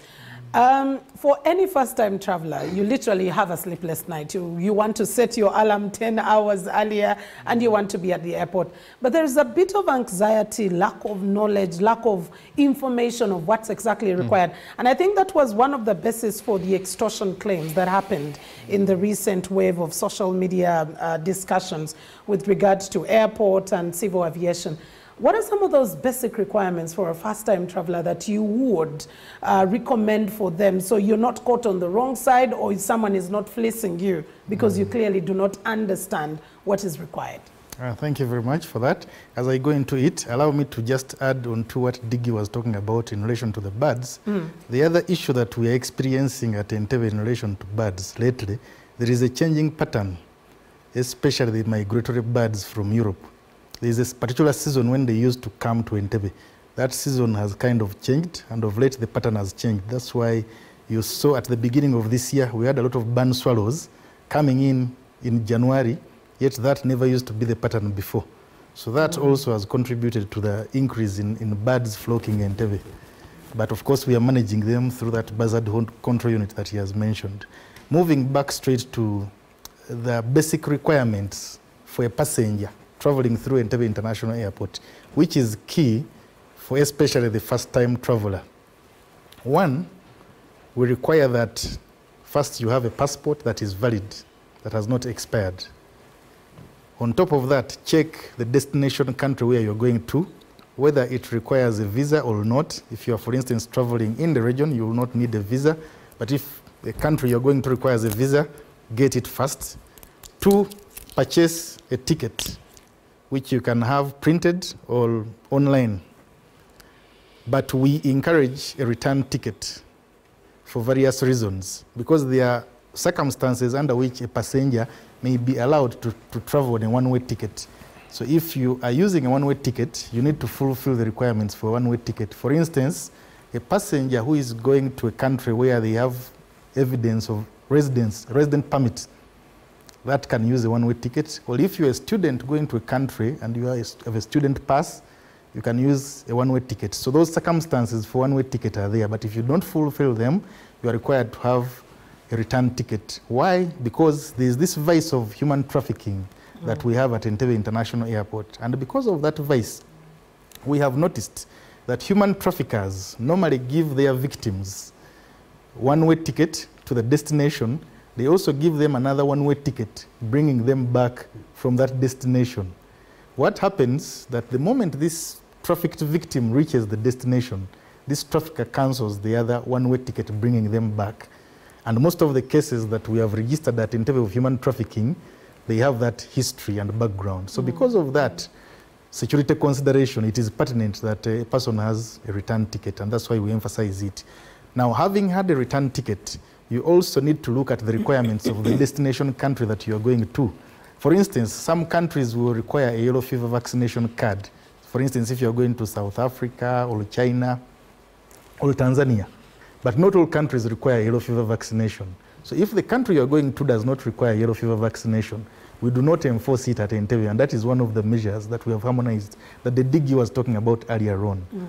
Um, for any first-time traveler, you literally have a sleepless night. You, you want to set your alarm 10 hours earlier and you want to be at the airport. But there is a bit of anxiety, lack of knowledge, lack of information of what's exactly required. And I think that was one of the basis for the extortion claims that happened in the recent wave of social media uh, discussions with regards to airport and civil aviation. What are some of those basic requirements for a first-time traveler that you would uh, recommend for them so you're not caught on the wrong side or someone is not fleecing you because you clearly do not understand what is required? Uh, thank you very much for that. As I go into it, allow me to just add on to what DG was talking about in relation to the birds. Mm. The other issue that we are experiencing at Entebbe in relation to birds lately, there is a changing pattern, especially the migratory birds from Europe. There is a particular season when they used to come to Entebbe. That season has kind of changed, and of late the pattern has changed. That's why you saw at the beginning of this year, we had a lot of barn swallows coming in in January, yet that never used to be the pattern before. So that Mm. also has contributed to the increase in, in birds flocking in Entebbe. But of course, we are managing them through that buzzard control unit that he has mentioned. Moving back straight to the basic requirements for a passenger traveling through Entebbe International Airport, which is key for especially the first-time traveler. One, we require that first you have a passport that is valid, that has not expired. On top of that, check the destination country where you're going to, whether it requires a visa or not. If you're, for instance, traveling in the region, you will not need a visa. But if the country you're going to requires a visa, get it first. Two, purchase a ticket, which you can have printed or online. But we encourage a return ticket for various reasons, because there are circumstances under which a passenger may be allowed to, to travel on a one-way ticket. So if you are using a one-way ticket, you need to fulfill the requirements for a one-way ticket. For instance, a passenger who is going to a country where they have evidence of residence, resident permit, that can use a one-way ticket. Or if you're a student going to a country and you have a student pass, you can use a one-way ticket. So those circumstances for one-way ticket are there. But if you don't fulfill them, you are required to have a return ticket. Why? Because there is this vice of human trafficking that we have at Entebbe International Airport. And because of that vice, we have noticed that human traffickers normally give their victims one-way ticket to the destination. They also give them another one-way ticket, bringing them back from that destination. What happens that the moment this trafficked victim reaches the destination, this trafficker cancels the other one-way ticket, bringing them back. And most of the cases that we have registered at Entebbe of human trafficking, they have that history and background. So mm. because of that security consideration, it is pertinent that a person has a return ticket, and that's why we emphasize it. Now, having had a return ticket, you also need to look at the requirements of the destination country that you are going to. For instance, some countries will require a yellow fever vaccination card. For instance, if you're going to South Africa or China or Tanzania. But not all countries require yellow fever vaccination. So if the country you're going to does not require yellow fever vaccination, we do not enforce it at Entebbe, and that is one of the measures that we have harmonized that the DG was talking about earlier on. Mm.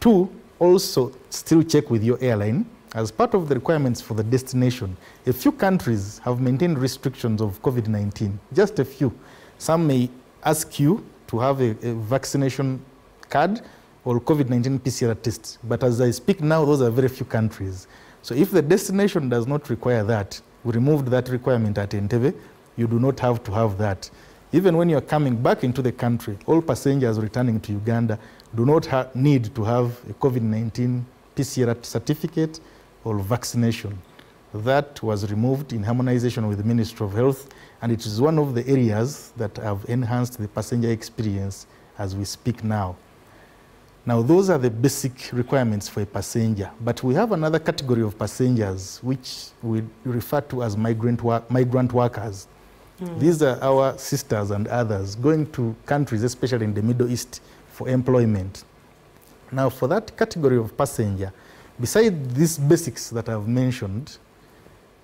Two, also still check with your airline. As part of the requirements for the destination, a few countries have maintained restrictions of COVID 19, just a few. Some may ask you to have a, a vaccination card or COVID 19 PCR test, but as I speak now, those are very few countries. So if the destination does not require that, we removed that requirement at Entebbe, you do not have to have that. Even when you're coming back into the country, all passengers returning to Uganda do not need to have a COVID 19 PCR certificate or vaccination. That was removed in harmonization with the Ministry of Health, and it is one of the areas that have enhanced the passenger experience as we speak now. Now, those are the basic requirements for a passenger. But we have another category of passengers which we refer to as migrant, wor- migrant workers. Mm. These are our sisters and others going to countries, especially in the Middle East, for employment. Now, for that category of passenger, besides these basics that I've mentioned,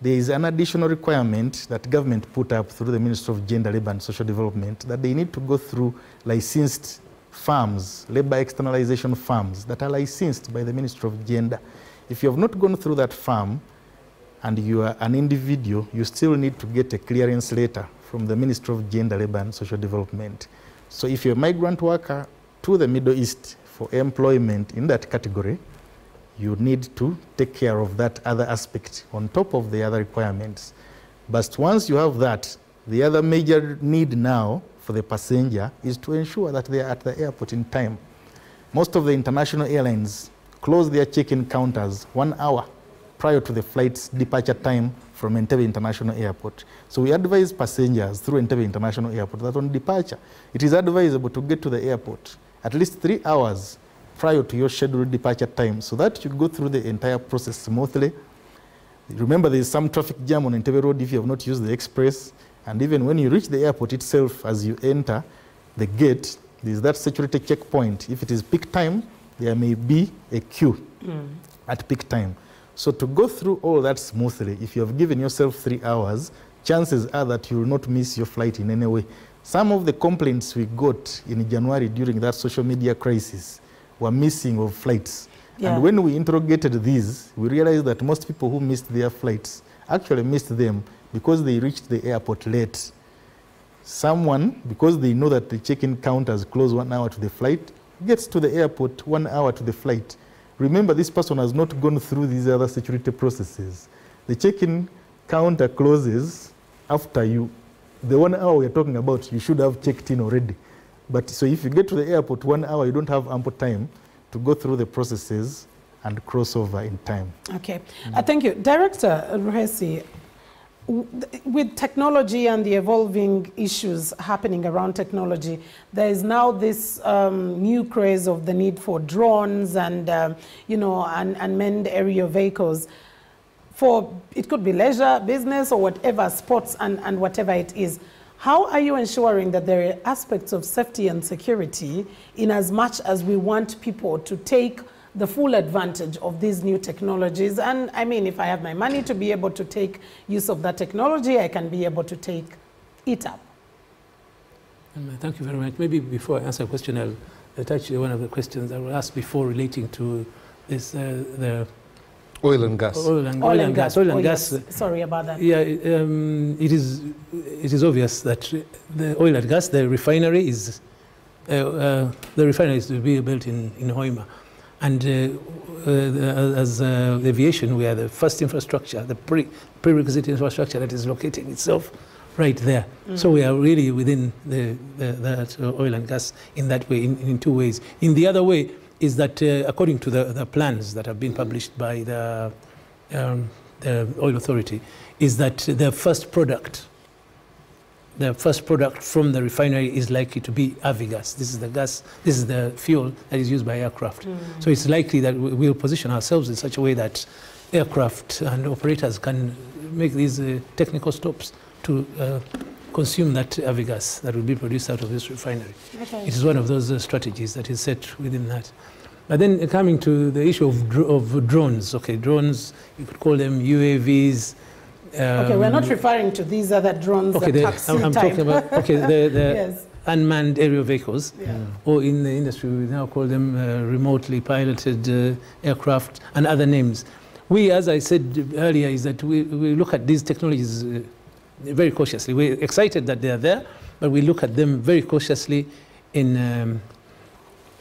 there is an additional requirement that government put up through the Ministry of Gender, Labour and Social Development that they need to go through licensed firms, labor externalization firms that are licensed by the Ministry of Gender. If you have not gone through that firm and you are an individual, you still need to get a clearance letter from the Ministry of Gender, Labour and Social Development. So if you're a migrant worker to the Middle East for employment in that category, you need to take care of that other aspect on top of the other requirements. But once you have that, the other major need now for the passenger is to ensure that they are at the airport in time. Most of the international airlines close their check-in counters one hour prior to the flight's departure time from Entebbe International Airport. So we advise passengers through Entebbe International Airport that on departure, it is advisable to get to the airport at least three hours prior to your scheduled departure time so that you go through the entire process smoothly. Remember, there is some traffic jam on Entebbe Road if you have not used the express. And even when you reach the airport itself, as you enter the gate, there is that security checkpoint. If it is peak time, there may be a queue Mm. at peak time. So to go through all that smoothly, if you have given yourself three hours, chances are that you will not miss your flight in any way. Some of the complaints we got in January during that social media crisis were missing of flights. Yeah. And when we interrogated these, we realized that most people who missed their flights actually missed them because they reached the airport late. Someone, because they know that the check-in counters close one hour to the flight, gets to the airport one hour to the flight. Remember, this person has not gone through these other security processes. The check-in counter closes after you, the one hour we're talking about, you should have checked in already. But so if you get to the airport one hour, you don't have ample time to go through the processes and cross over in time. Okay, uh, thank you. Director Ruhesi, with technology and the evolving issues happening around technology, there is now this um, new craze of the need for drones and, um, you know, un- unmanned aerial vehicles for, it could be leisure, business, or whatever, sports and, and whatever it is. How are you ensuring that there are aspects of safety and security in as much as we want people to take the full advantage of these new technologies? And I mean, if I have my money to be able to take use of that technology, I can be able to take it up. Um, Thank you very much. Maybe before I answer a question, I'll uh, touch one of the questions that were asked before relating to this, uh, the Oil and gas. Oil and, oil and gas. Oil and Oh, gas. yes. Sorry about that. Yeah, um, it is. It is obvious that the oil and gas, the refinery is, uh, uh, the refinery is to be built in in Hoima, and uh, uh, as uh, aviation, we are the first infrastructure, the pre prerequisite infrastructure that is locating itself right there. So we are really within the, the that uh, oil and gas in that way, in, in two ways. In the other way is that uh, according to the, the plans that have been published by the, um, the oil authority, is that the first product, the first product from the refinery is likely to be avigas. This is the gas, this is the fuel that is used by aircraft. So it's likely that we will position ourselves in such a way that aircraft and operators can make these uh, technical stops to uh, consume that avigas that will be produced out of this refinery. Okay. It is one of those uh, strategies that is set within that. But then uh, coming to the issue of, dro- of drones, okay, drones, you could call them UAVs. okay, we're not um, referring to these other drones, Okay, the I'm, I'm talking about okay the, the Yes. unmanned aerial vehicles, Yeah. or in the industry we now call them uh, remotely piloted uh, aircraft and other names. We, as I said earlier, is that we, we look at these technologies uh, very cautiously. We're excited that they are there, but we look at them very cautiously in. Um,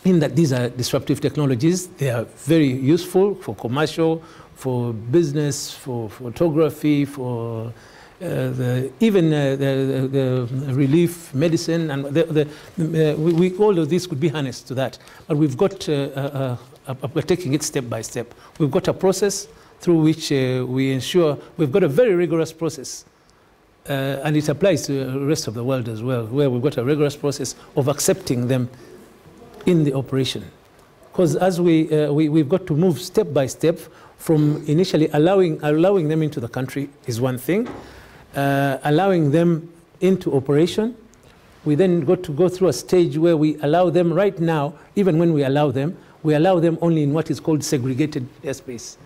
in that these are disruptive technologies, they are very useful for commercial, for business, for photography, for uh, the, even uh, the, the, the relief medicine, and the, the, uh, we, we, all of this could be harnessed to that. But we've got, uh, uh, uh, we're taking it step by step. We've got a process through which we ensure, we've got a very rigorous process. Uh, and it applies to the rest of the world as well, where we've got a rigorous process of accepting them in the operation. Because as we, uh, we, we've got to move step by step from initially allowing, allowing them into the country is one thing, uh, allowing them into operation. We then got to go through a stage where we allow them right now, even when we allow them, we allow them only in what is called segregated airspace.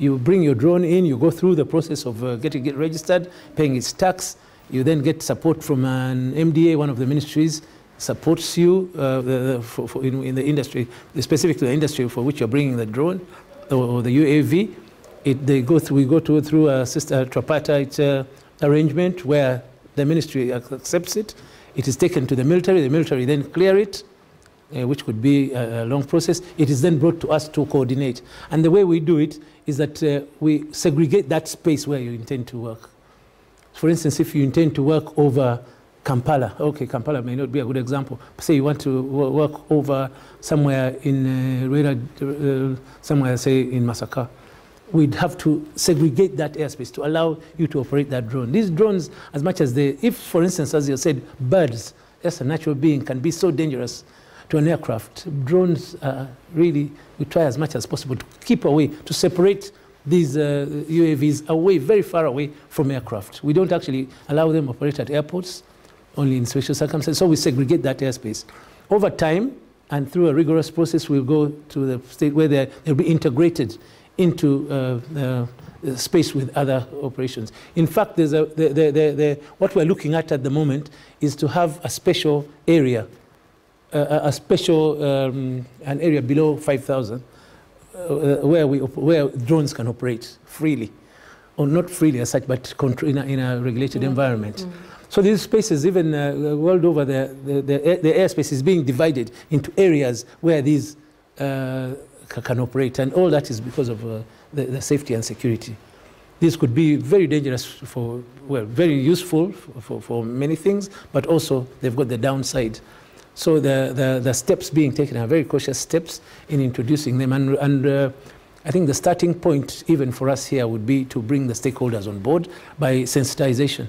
You bring your drone in, you go through the process of uh, getting it registered, paying its tax. You then get support from an MDA, one of the ministries, supports you uh, the, for, for in, in, the industry, specifically the industry for which you're bringing the drone or, the UAV. It, they go through, we go to, through a sister tripartite uh, arrangement where the ministry accepts it. It is taken to the military. The military then clear it, uh, which could be a, a, long process. It is then brought to us to coordinate. And the way we do it is that uh, we segregate that space where you intend to work. For instance, if you intend to work over Kampala. Okay, Kampala may not be a good example. Say you want to work over somewhere in uh, uh, somewhere say in Masaka. We'd have to segregate that airspace to allow you to operate that drone. These drones, as much as they, if for instance, as you said, birds, as a natural being, can be so dangerous to an aircraft. Drones uh, really, we try as much as possible to keep away, to separate these uh, UAVs away, very far away from aircraft. We don't actually allow them operate at airports, only in special circumstances. So we segregate that airspace. Over time, and through a rigorous process, we'll go to the state where they'll be integrated into uh, the space with other operations. In fact, a, the, the, the, what we're looking at at the moment is to have a special area, uh, a a special um, an area below 5,000 uh, where, we, where drones can operate freely, or not freely as such, but in, a, in a regulated environment. So these spaces, even uh, the world over, the, the, the, air- the airspace is being divided into areas where these uh, can operate, and all that is because of uh, the, the safety and security. This could be very dangerous for, well, very useful for, for, for many things, but also they've got the downside. So the, the, the steps being taken are very cautious steps in introducing them. And, and uh, I think the starting point, even for us here, would be to bring the stakeholders on board by sensitization.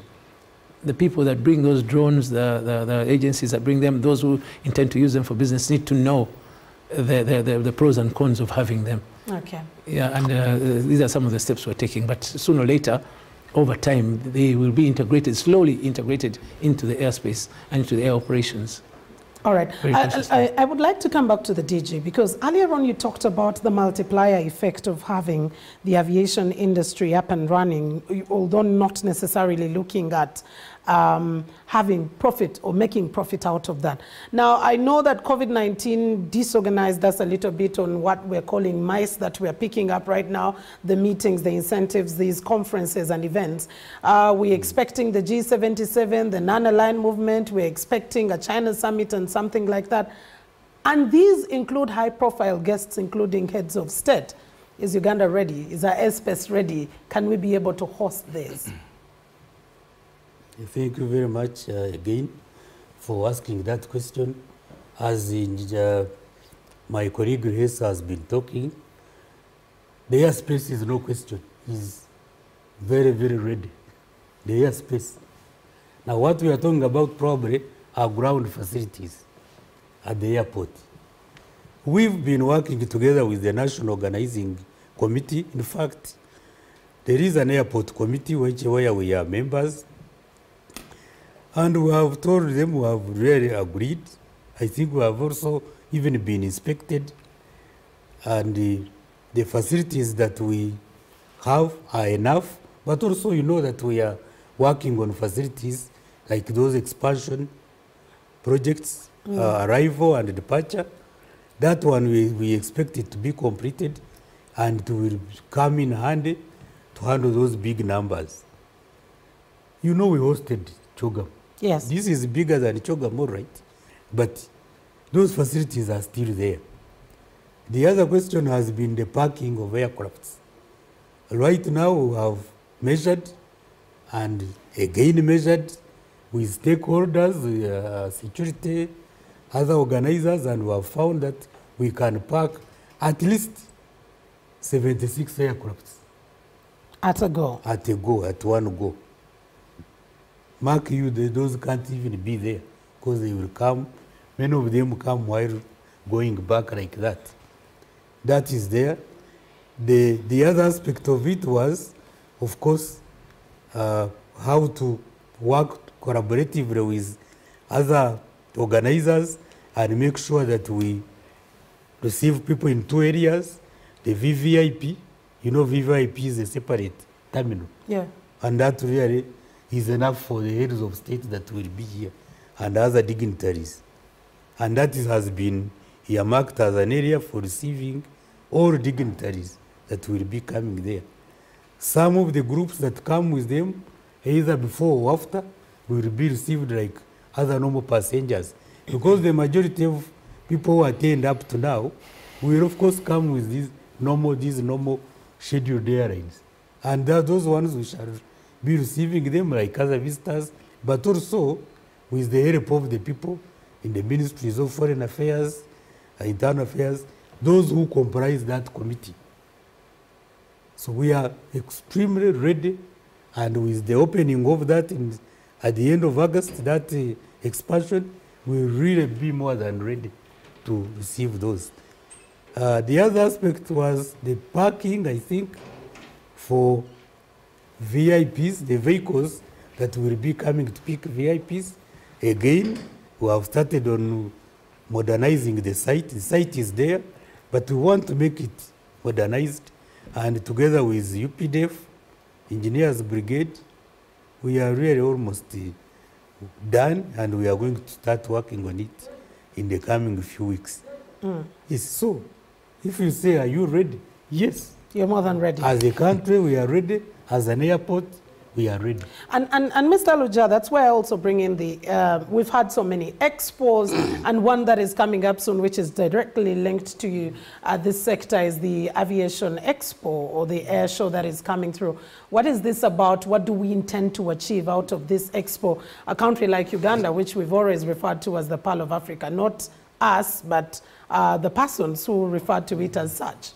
The people that bring those drones, the, the, the agencies that bring them, those who intend to use them for business need to know the, the, the, the pros and cons of having them. Okay. Yeah, and uh, these are some of the steps we're taking. But sooner or later, over time, they will be integrated, slowly integrated into the airspace and into the air operations. All right. I. I, I would like to come back to the DG because earlier on you talked about the multiplier effect of having the aviation industry up and running, although not necessarily looking at um, having profit or making profit out of that. Now, I know that COVID 19 disorganized us a little bit on what we're calling MICE that we're picking up right now the meetings, the incentives, these conferences and events. Uh, we're expecting the G77, the non aligned movement, we're expecting a China summit and something like that. And these include high profile guests, including heads of state. Is Uganda ready? Is our airspace ready? Can we be able to host this? Thank you very much uh, again for asking that question. As in, uh, my colleague Grace has been talking, the airspace is no question, is very, very ready. The airspace. Now, what we are talking about probably are ground facilities at the airport. We've been working together with the National Organizing Committee. In fact, there is an airport committee which, where we are members, and we have told them we have really agreed. I think we have also even been inspected, and uh, the facilities that we have are enough. But also, you know that we are working on facilities like those expansion projects, Mm. uh, arrival and departure. That one we, we expect it to be completed, and it will come in handy to handle those big numbers. You know, we hosted CHOGM. Yes. This is bigger than CHOGM, right? But those facilities are still there. The other question has been the parking of aircrafts. Right now, we have measured and again measured with stakeholders, uh, security, other organizers, and we have found that we can park at least 76 aircrafts At a go. at a go, at one go. Mark you, the, those can't even be there because they will come, many of them come while going back like that. That is there. The, the other aspect of it was, of course, uh, how to work collaboratively with other organizers and make sure that we receive people in two areas. The VVIP, you know, VVIP is a separate terminal. Yeah. And that really is enough for the heads of state that will be here and other dignitaries. And that is, has been earmarked as an area for receiving all dignitaries that will be coming there. Some of the groups that come with them, either before or after, will be received like other normal passengers. Because the majority of people who attend up to now will, of course, come with these normal, these normal scheduled airlines. And those ones we shall be receiving them like other visitors, but also with the help of the people in the ministries of foreign affairs, uh, internal affairs, those who comprise that committee. So we are extremely ready, and with the opening of that in, at the end of August, that uh, expansion will really be more than ready to receive those. Uh, the other aspect was the parking, I think, for VIPs, the vehicles that will be coming to pick VIPs. Again, we have started on modernizing the site. The site is there, but we want to make it modernized. And together with UPDF, Engineers Brigade, we are really almost uh, done, and we are going to start working on it in the coming few weeks. Mm. Yes, so if you say, are you ready? Yes. You're more than ready. As a country, we are ready. As an airport, we are ready. And, and, and Mr. Luggya, that's why I also bring in the, uh, we've had so many expos, and one that is coming up soon, which is directly linked to you, uh, this sector is the Aviation Expo, or the air show that is coming through. What is this about? What do we intend to achieve out of this expo? A country like Uganda, which we've always referred to as the Pearl of Africa, not us, but uh, the persons who refer to it as such.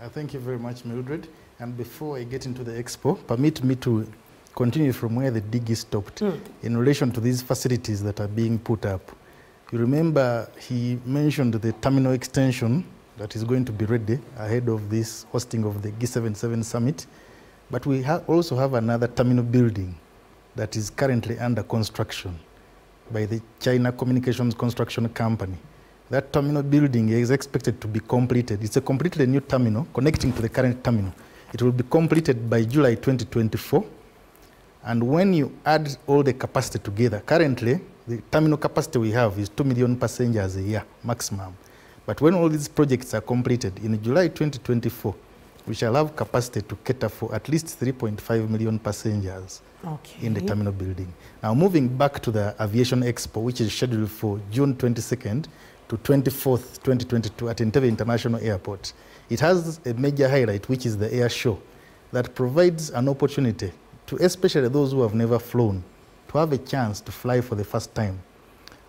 Uh, thank you very much, Mildred. And before I get into the expo, permit me to continue from where the dig is stopped Mm. in relation to these facilities that are being put up. You remember he mentioned the terminal extension that is going to be ready ahead of this hosting of the G77 summit. But we ha also have another terminal building that is currently under construction by the China Communications Construction Company. That terminal building is expected to be completed. It's a completely new terminal connecting to the current terminal. It will be completed by July 2024. And when you add all the capacity together, currently the terminal capacity we have is 2 million passengers a year maximum. But when all these projects are completed in July 2024, we shall have capacity to cater for at least 3.5 million passengers okay. in the terminal building. Now, moving back to the Aviation Expo, which is scheduled for June 22nd to 24th, 2022 at Entebbe International Airport, it has a major highlight, which is the air show, that provides an opportunity to especially those who have never flown to have a chance to fly for the first time.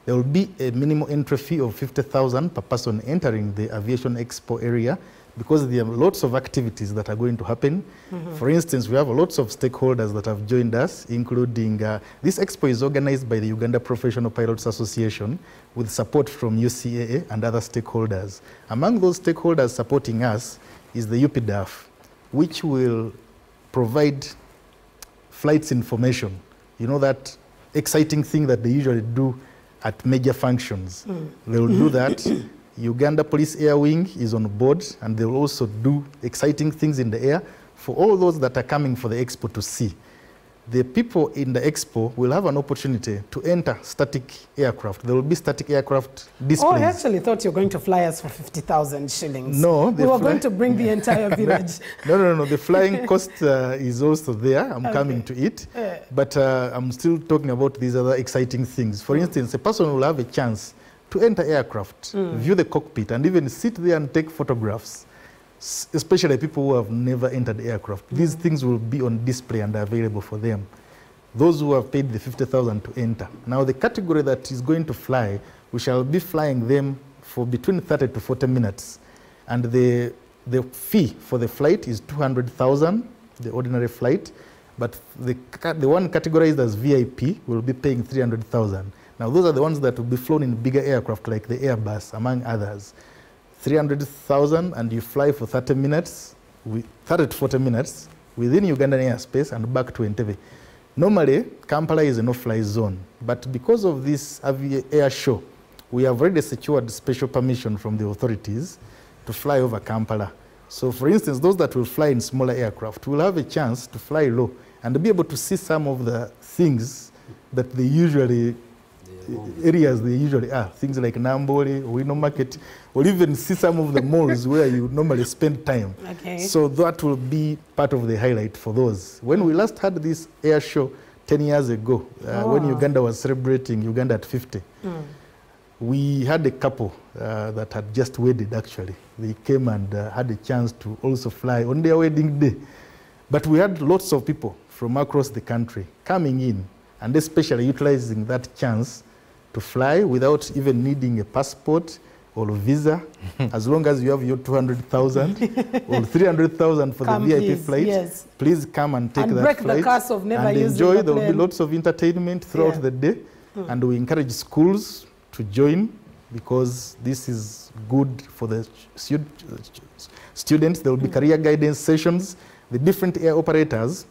There will be a minimum entry fee of 50,000 per person entering the Aviation Expo area because there are lots of activities that are going to happen. Mhm. For instance, we have lots of stakeholders that have joined us, including uh, this expo is organized by the Uganda Professional Pilots Association with support from UCAA and other stakeholders. Among those stakeholders supporting us is the UPDF, which will provide flights information. You know that exciting thing that they usually do at major functions. Mm. They will do that. Uganda Police Air Wing is on board, and they will also do exciting things in the air for all those that are coming for the expo to see. The people in the expo will have an opportunity to enter static aircraft. There will be static aircraft displays. Oh. I actually thought you were going to fly us for 50,000 shillings. No, we were going to bring the entire village. no, no, no. The flying cost uh, is also there. I'm Okay. coming to it. But uh, I'm still talking about these other exciting things. For instance, a person will have a chance to enter aircraft, Mm. view the cockpit, and even sit there and take photographs, especially people who have never entered aircraft. These things will be on display and available for them. Those who have paid the 50,000 to enter. Now, the category that is going to fly, we shall be flying them for between 30 to 40 minutes. And the, the fee for the flight is 200,000, the ordinary flight. But the, the one categorized as VIP will be paying 300,000. Now, those are the ones that will be flown in bigger aircraft like the Airbus, among others. 300,000 and you fly for 30 minutes, 30 to 40 minutes within Ugandan airspace and back to Entebbe. Normally, Kampala is a no-fly zone, but because of this air show, we have already secured special permission from the authorities to fly over Kampala. So, for instance, those that will fly in smaller aircraft will have a chance to fly low and be able to see some of the things that they usually areas they usually are, things like Namboole, Owino Market, or even see some of the malls where you normally spend time. Okay. So that will be part of the highlight for those. When we last had this air show 10 years ago, uh, when Oh. Uganda was celebrating Uganda at 50, Mm. we had a couple uh, that had just wedded actually. They came and uh, had a chance to also fly on their wedding day. But we had lots of people from across the country coming in and especially utilizing that chance to fly without even needing a passport or a visa, as long as you have your 200,000 or 300,000 for Come the VIP please, flight, yes. please come and take And that break the curse of never and enjoy. the There will be lots of entertainment throughout Yeah. the day, Mm. and we encourage schools to join because this is good for the stud- students. There will be career guidance sessions. The different air operators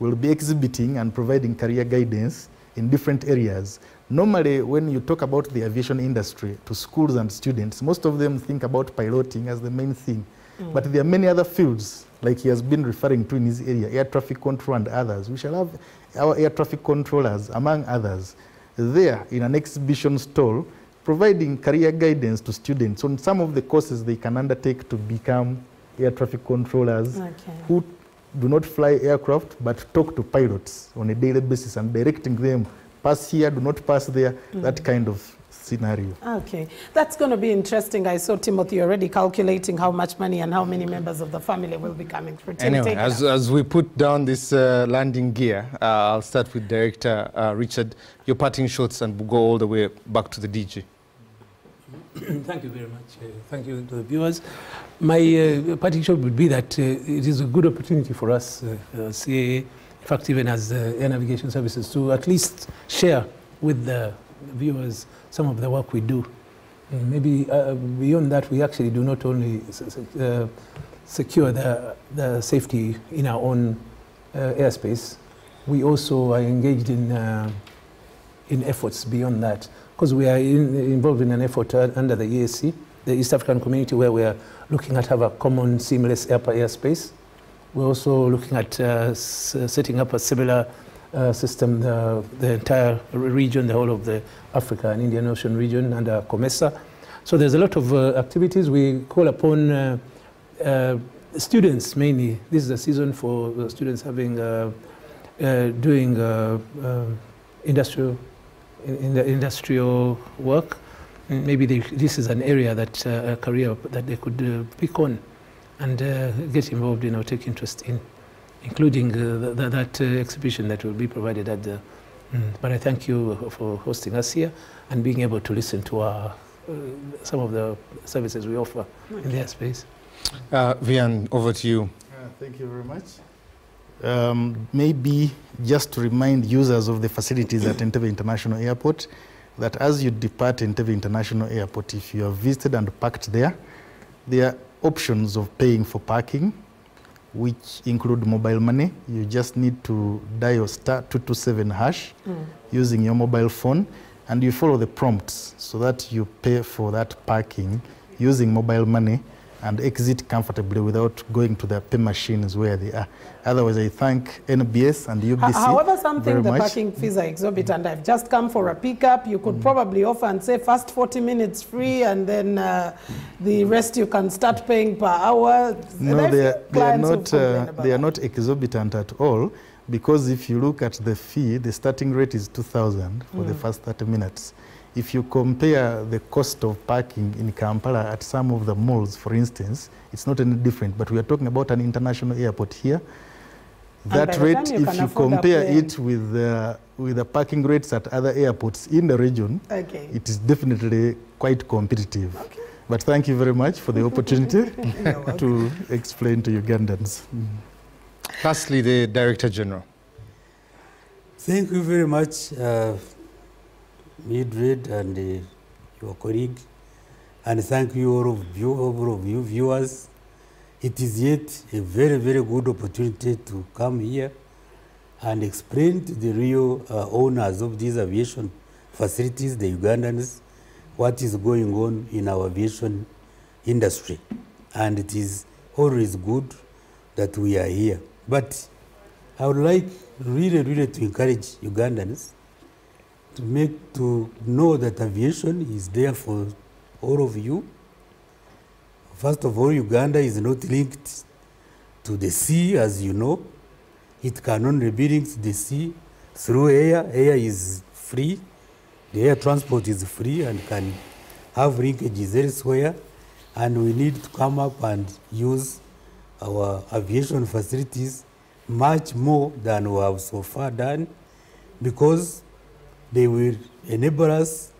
will be exhibiting and providing career guidance in different areas. Normally, when you talk about the aviation industry to schools and students, most of them think about piloting as the main thing. Mm. But there are many other fields, like he has been referring to in his area, air traffic control and others. We shall have our air traffic controllers, among others, there in an exhibition stall, providing career guidance to students on some of the courses they can undertake to become air traffic controllers Okay. who do not fly aircraft but talk to pilots on a daily basis and directing them pass here, do not pass there, that Mhm. kind of scenario. Okay, that's going to be interesting. I saw Timothy already calculating how much money and how many members of the family will be coming through. Tim, Anyway, as, as we put down this uh, landing gear, uh, I'll start with Director uh, Richard. Your parting shots and we'll go all the way back to the DG. Thank you very much. Uh, thank you to the viewers. My uh, parting shot would be that uh, it is a good opportunity for us, uh, uh, CAA, in fact, even as uh, Air Navigation Services, to at least share with the viewers some of the work we do. And maybe uh, beyond that, we actually do not only uh, secure the, the safety in our own uh, airspace, we also are engaged in, uh, in efforts beyond that. Because we are in, involved in an effort uh, under the EAC, the East African community, where we are looking at have a common seamless air airspace. We're also looking at uh, s- setting up a similar uh, system, the, entire region, the whole of the Africa and Indian Ocean region under COMESA. So there's a lot of uh, activities. We call upon uh, uh, students mainly. This is a season for uh, students having uh, uh, doing uh, uh, industrial in, industrial work. Maybe they, this is an area that uh, a career that they could uh, pick on and uh, get involved in or take interest in, including uh, th- th- that uh, exhibition that will be provided at the. Mm, But I thank you for hosting us here and being able to listen to our, uh, some of the services we offer in their space. Uh, Vian, over to you. Uh, Thank you very much. Um, maybe just to remind users of the facilities at Entebbe International Airport that as you depart Entebbe International Airport, if you have visited and parked there, there are options of paying for parking, which include mobile money. You just need to dial star 227 hash Mm. using your mobile phone, and you follow the prompts so that you pay for that parking using mobile money and exit comfortably without going to the pay machines where they are. Otherwise, I thank NBS and UBC. However, some very think the much. parking fees are exorbitant. And I've just come for a pickup. You could probably offer and say first 40 minutes free, and then uh, the rest you can start paying per hour. No, they are, they are not. Uh, they are not exorbitant at all, because if you look at the fee, the starting rate is 2,000 for the Mm. first 30 minutes. If you compare the cost of parking in Kampala at some of the malls, for instance, it's not any different. But we are talking about an international airport here. That rate, you if you compare it with uh, with the parking rates at other airports in the region, Okay. it is definitely quite competitive. But thank you very much for the opportunity to explain to Ugandans. Lastly, the Director General. Thank you very much, uh, Mildred and uh, your colleague, and thank you all of you, all of you viewers. It is yet a very, very good opportunity to come here and explain to the real uh, owners of these aviation facilities, the Ugandans, what is going on in our aviation industry. And it is always good that we are here. But I would like really, really to encourage Ugandans to make to know that aviation is there for all of you. First of all, Uganda is not linked to the sea, as you know. It can only be linked to the sea through air. Air is free. The air transport is free and can have linkages elsewhere. And we need to come up and use our aviation facilities much more than we have so far done because they will enable us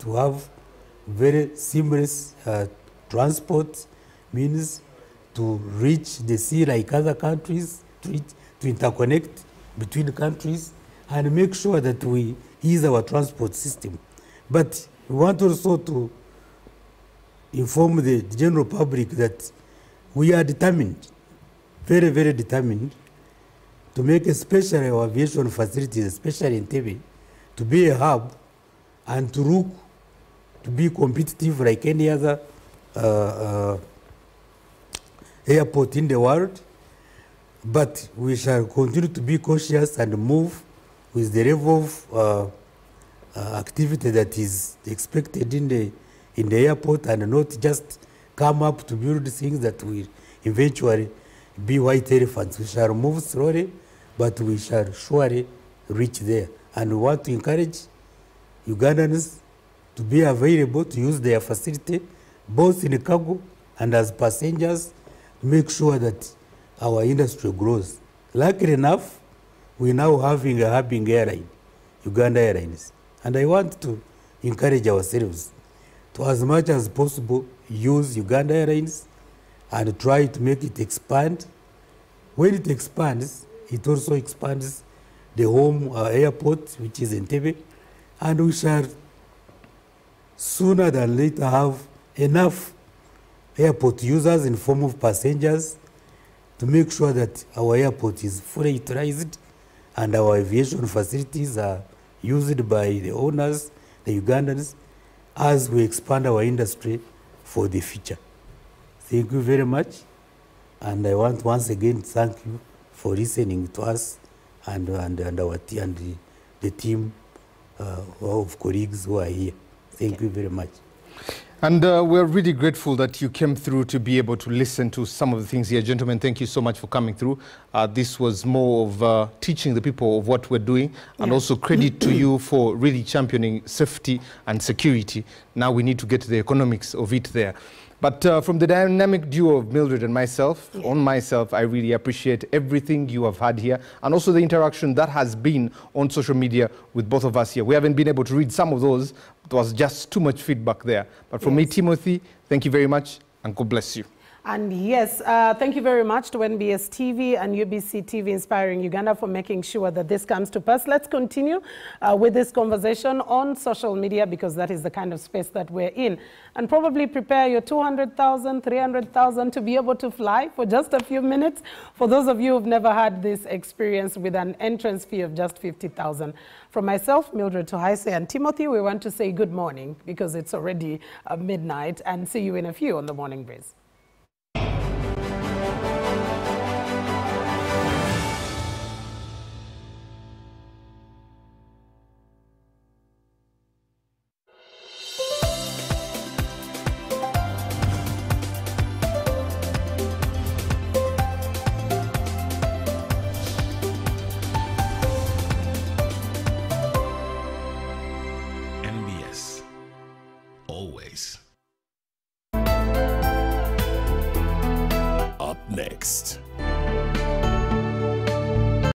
to have very seamless uh, transport means to reach the sea like other countries, to, to interconnect between countries and make sure that we ease our transport system. But we want also to inform the general public that we are determined, very, very determined, to make especially our aviation facilities, especially Entebbe, to be a hub and to look to be competitive like any other uh, uh, airport in the world. But we shall continue to be cautious and move with the level of uh, uh, activity that is expected in the in the airport and not just come up to build things that will eventually be white elephants. We shall move slowly, but we shall surely reach there. And we want to encourage Ugandans to be available to use their facility, both in cargo and as passengers, to make sure that our industry grows. Luckily enough, we're now having a hubbing airline, Uganda Airlines. And I want to encourage ourselves to as much as possible use Uganda Airlines and try to make it expand. When it expands, it also expands the home uh, airport, which is in Entebbe, and we shall sooner than later have enough airport users in form of passengers to make sure that our airport is fully utilized and our aviation facilities are used by the owners, the Ugandans, as we expand our industry for the future. Thank you very much. And I want once again to thank you for listening to us and, and, and, our, t- and the, the team uh, of colleagues who are here. Thank you very much. And uh, we're really grateful that you came through to be able to listen to some of the things here. Gentlemen, thank you so much for coming through. Uh, this was more of uh, teaching the people of what we're doing and Yeah. also credit to you for really championing safety and security. Now we need to get the economics of it there. But uh, from the dynamic duo of Mildred and myself, on myself, I really appreciate everything you have had here and also the interaction that has been on social media with both of us here. We haven't been able to read some of those. There was just too much feedback there. But from me, Timothy, thank you very much and God bless you. And yes, uh, thank you very much to NBS TV and UBC TV Inspiring Uganda for making sure that this comes to pass. Let's continue uh, with this conversation on social media because that is the kind of space that we're in. And probably prepare your 200,000, 300,000 to be able to fly for just a few minutes. For those of you who've never had this experience with an entrance fee of just 50,000. From myself, Mildred Tuhaise and Timothy, we want to say good morning because it's already uh, midnight and see you in a few on the Morning Breeze.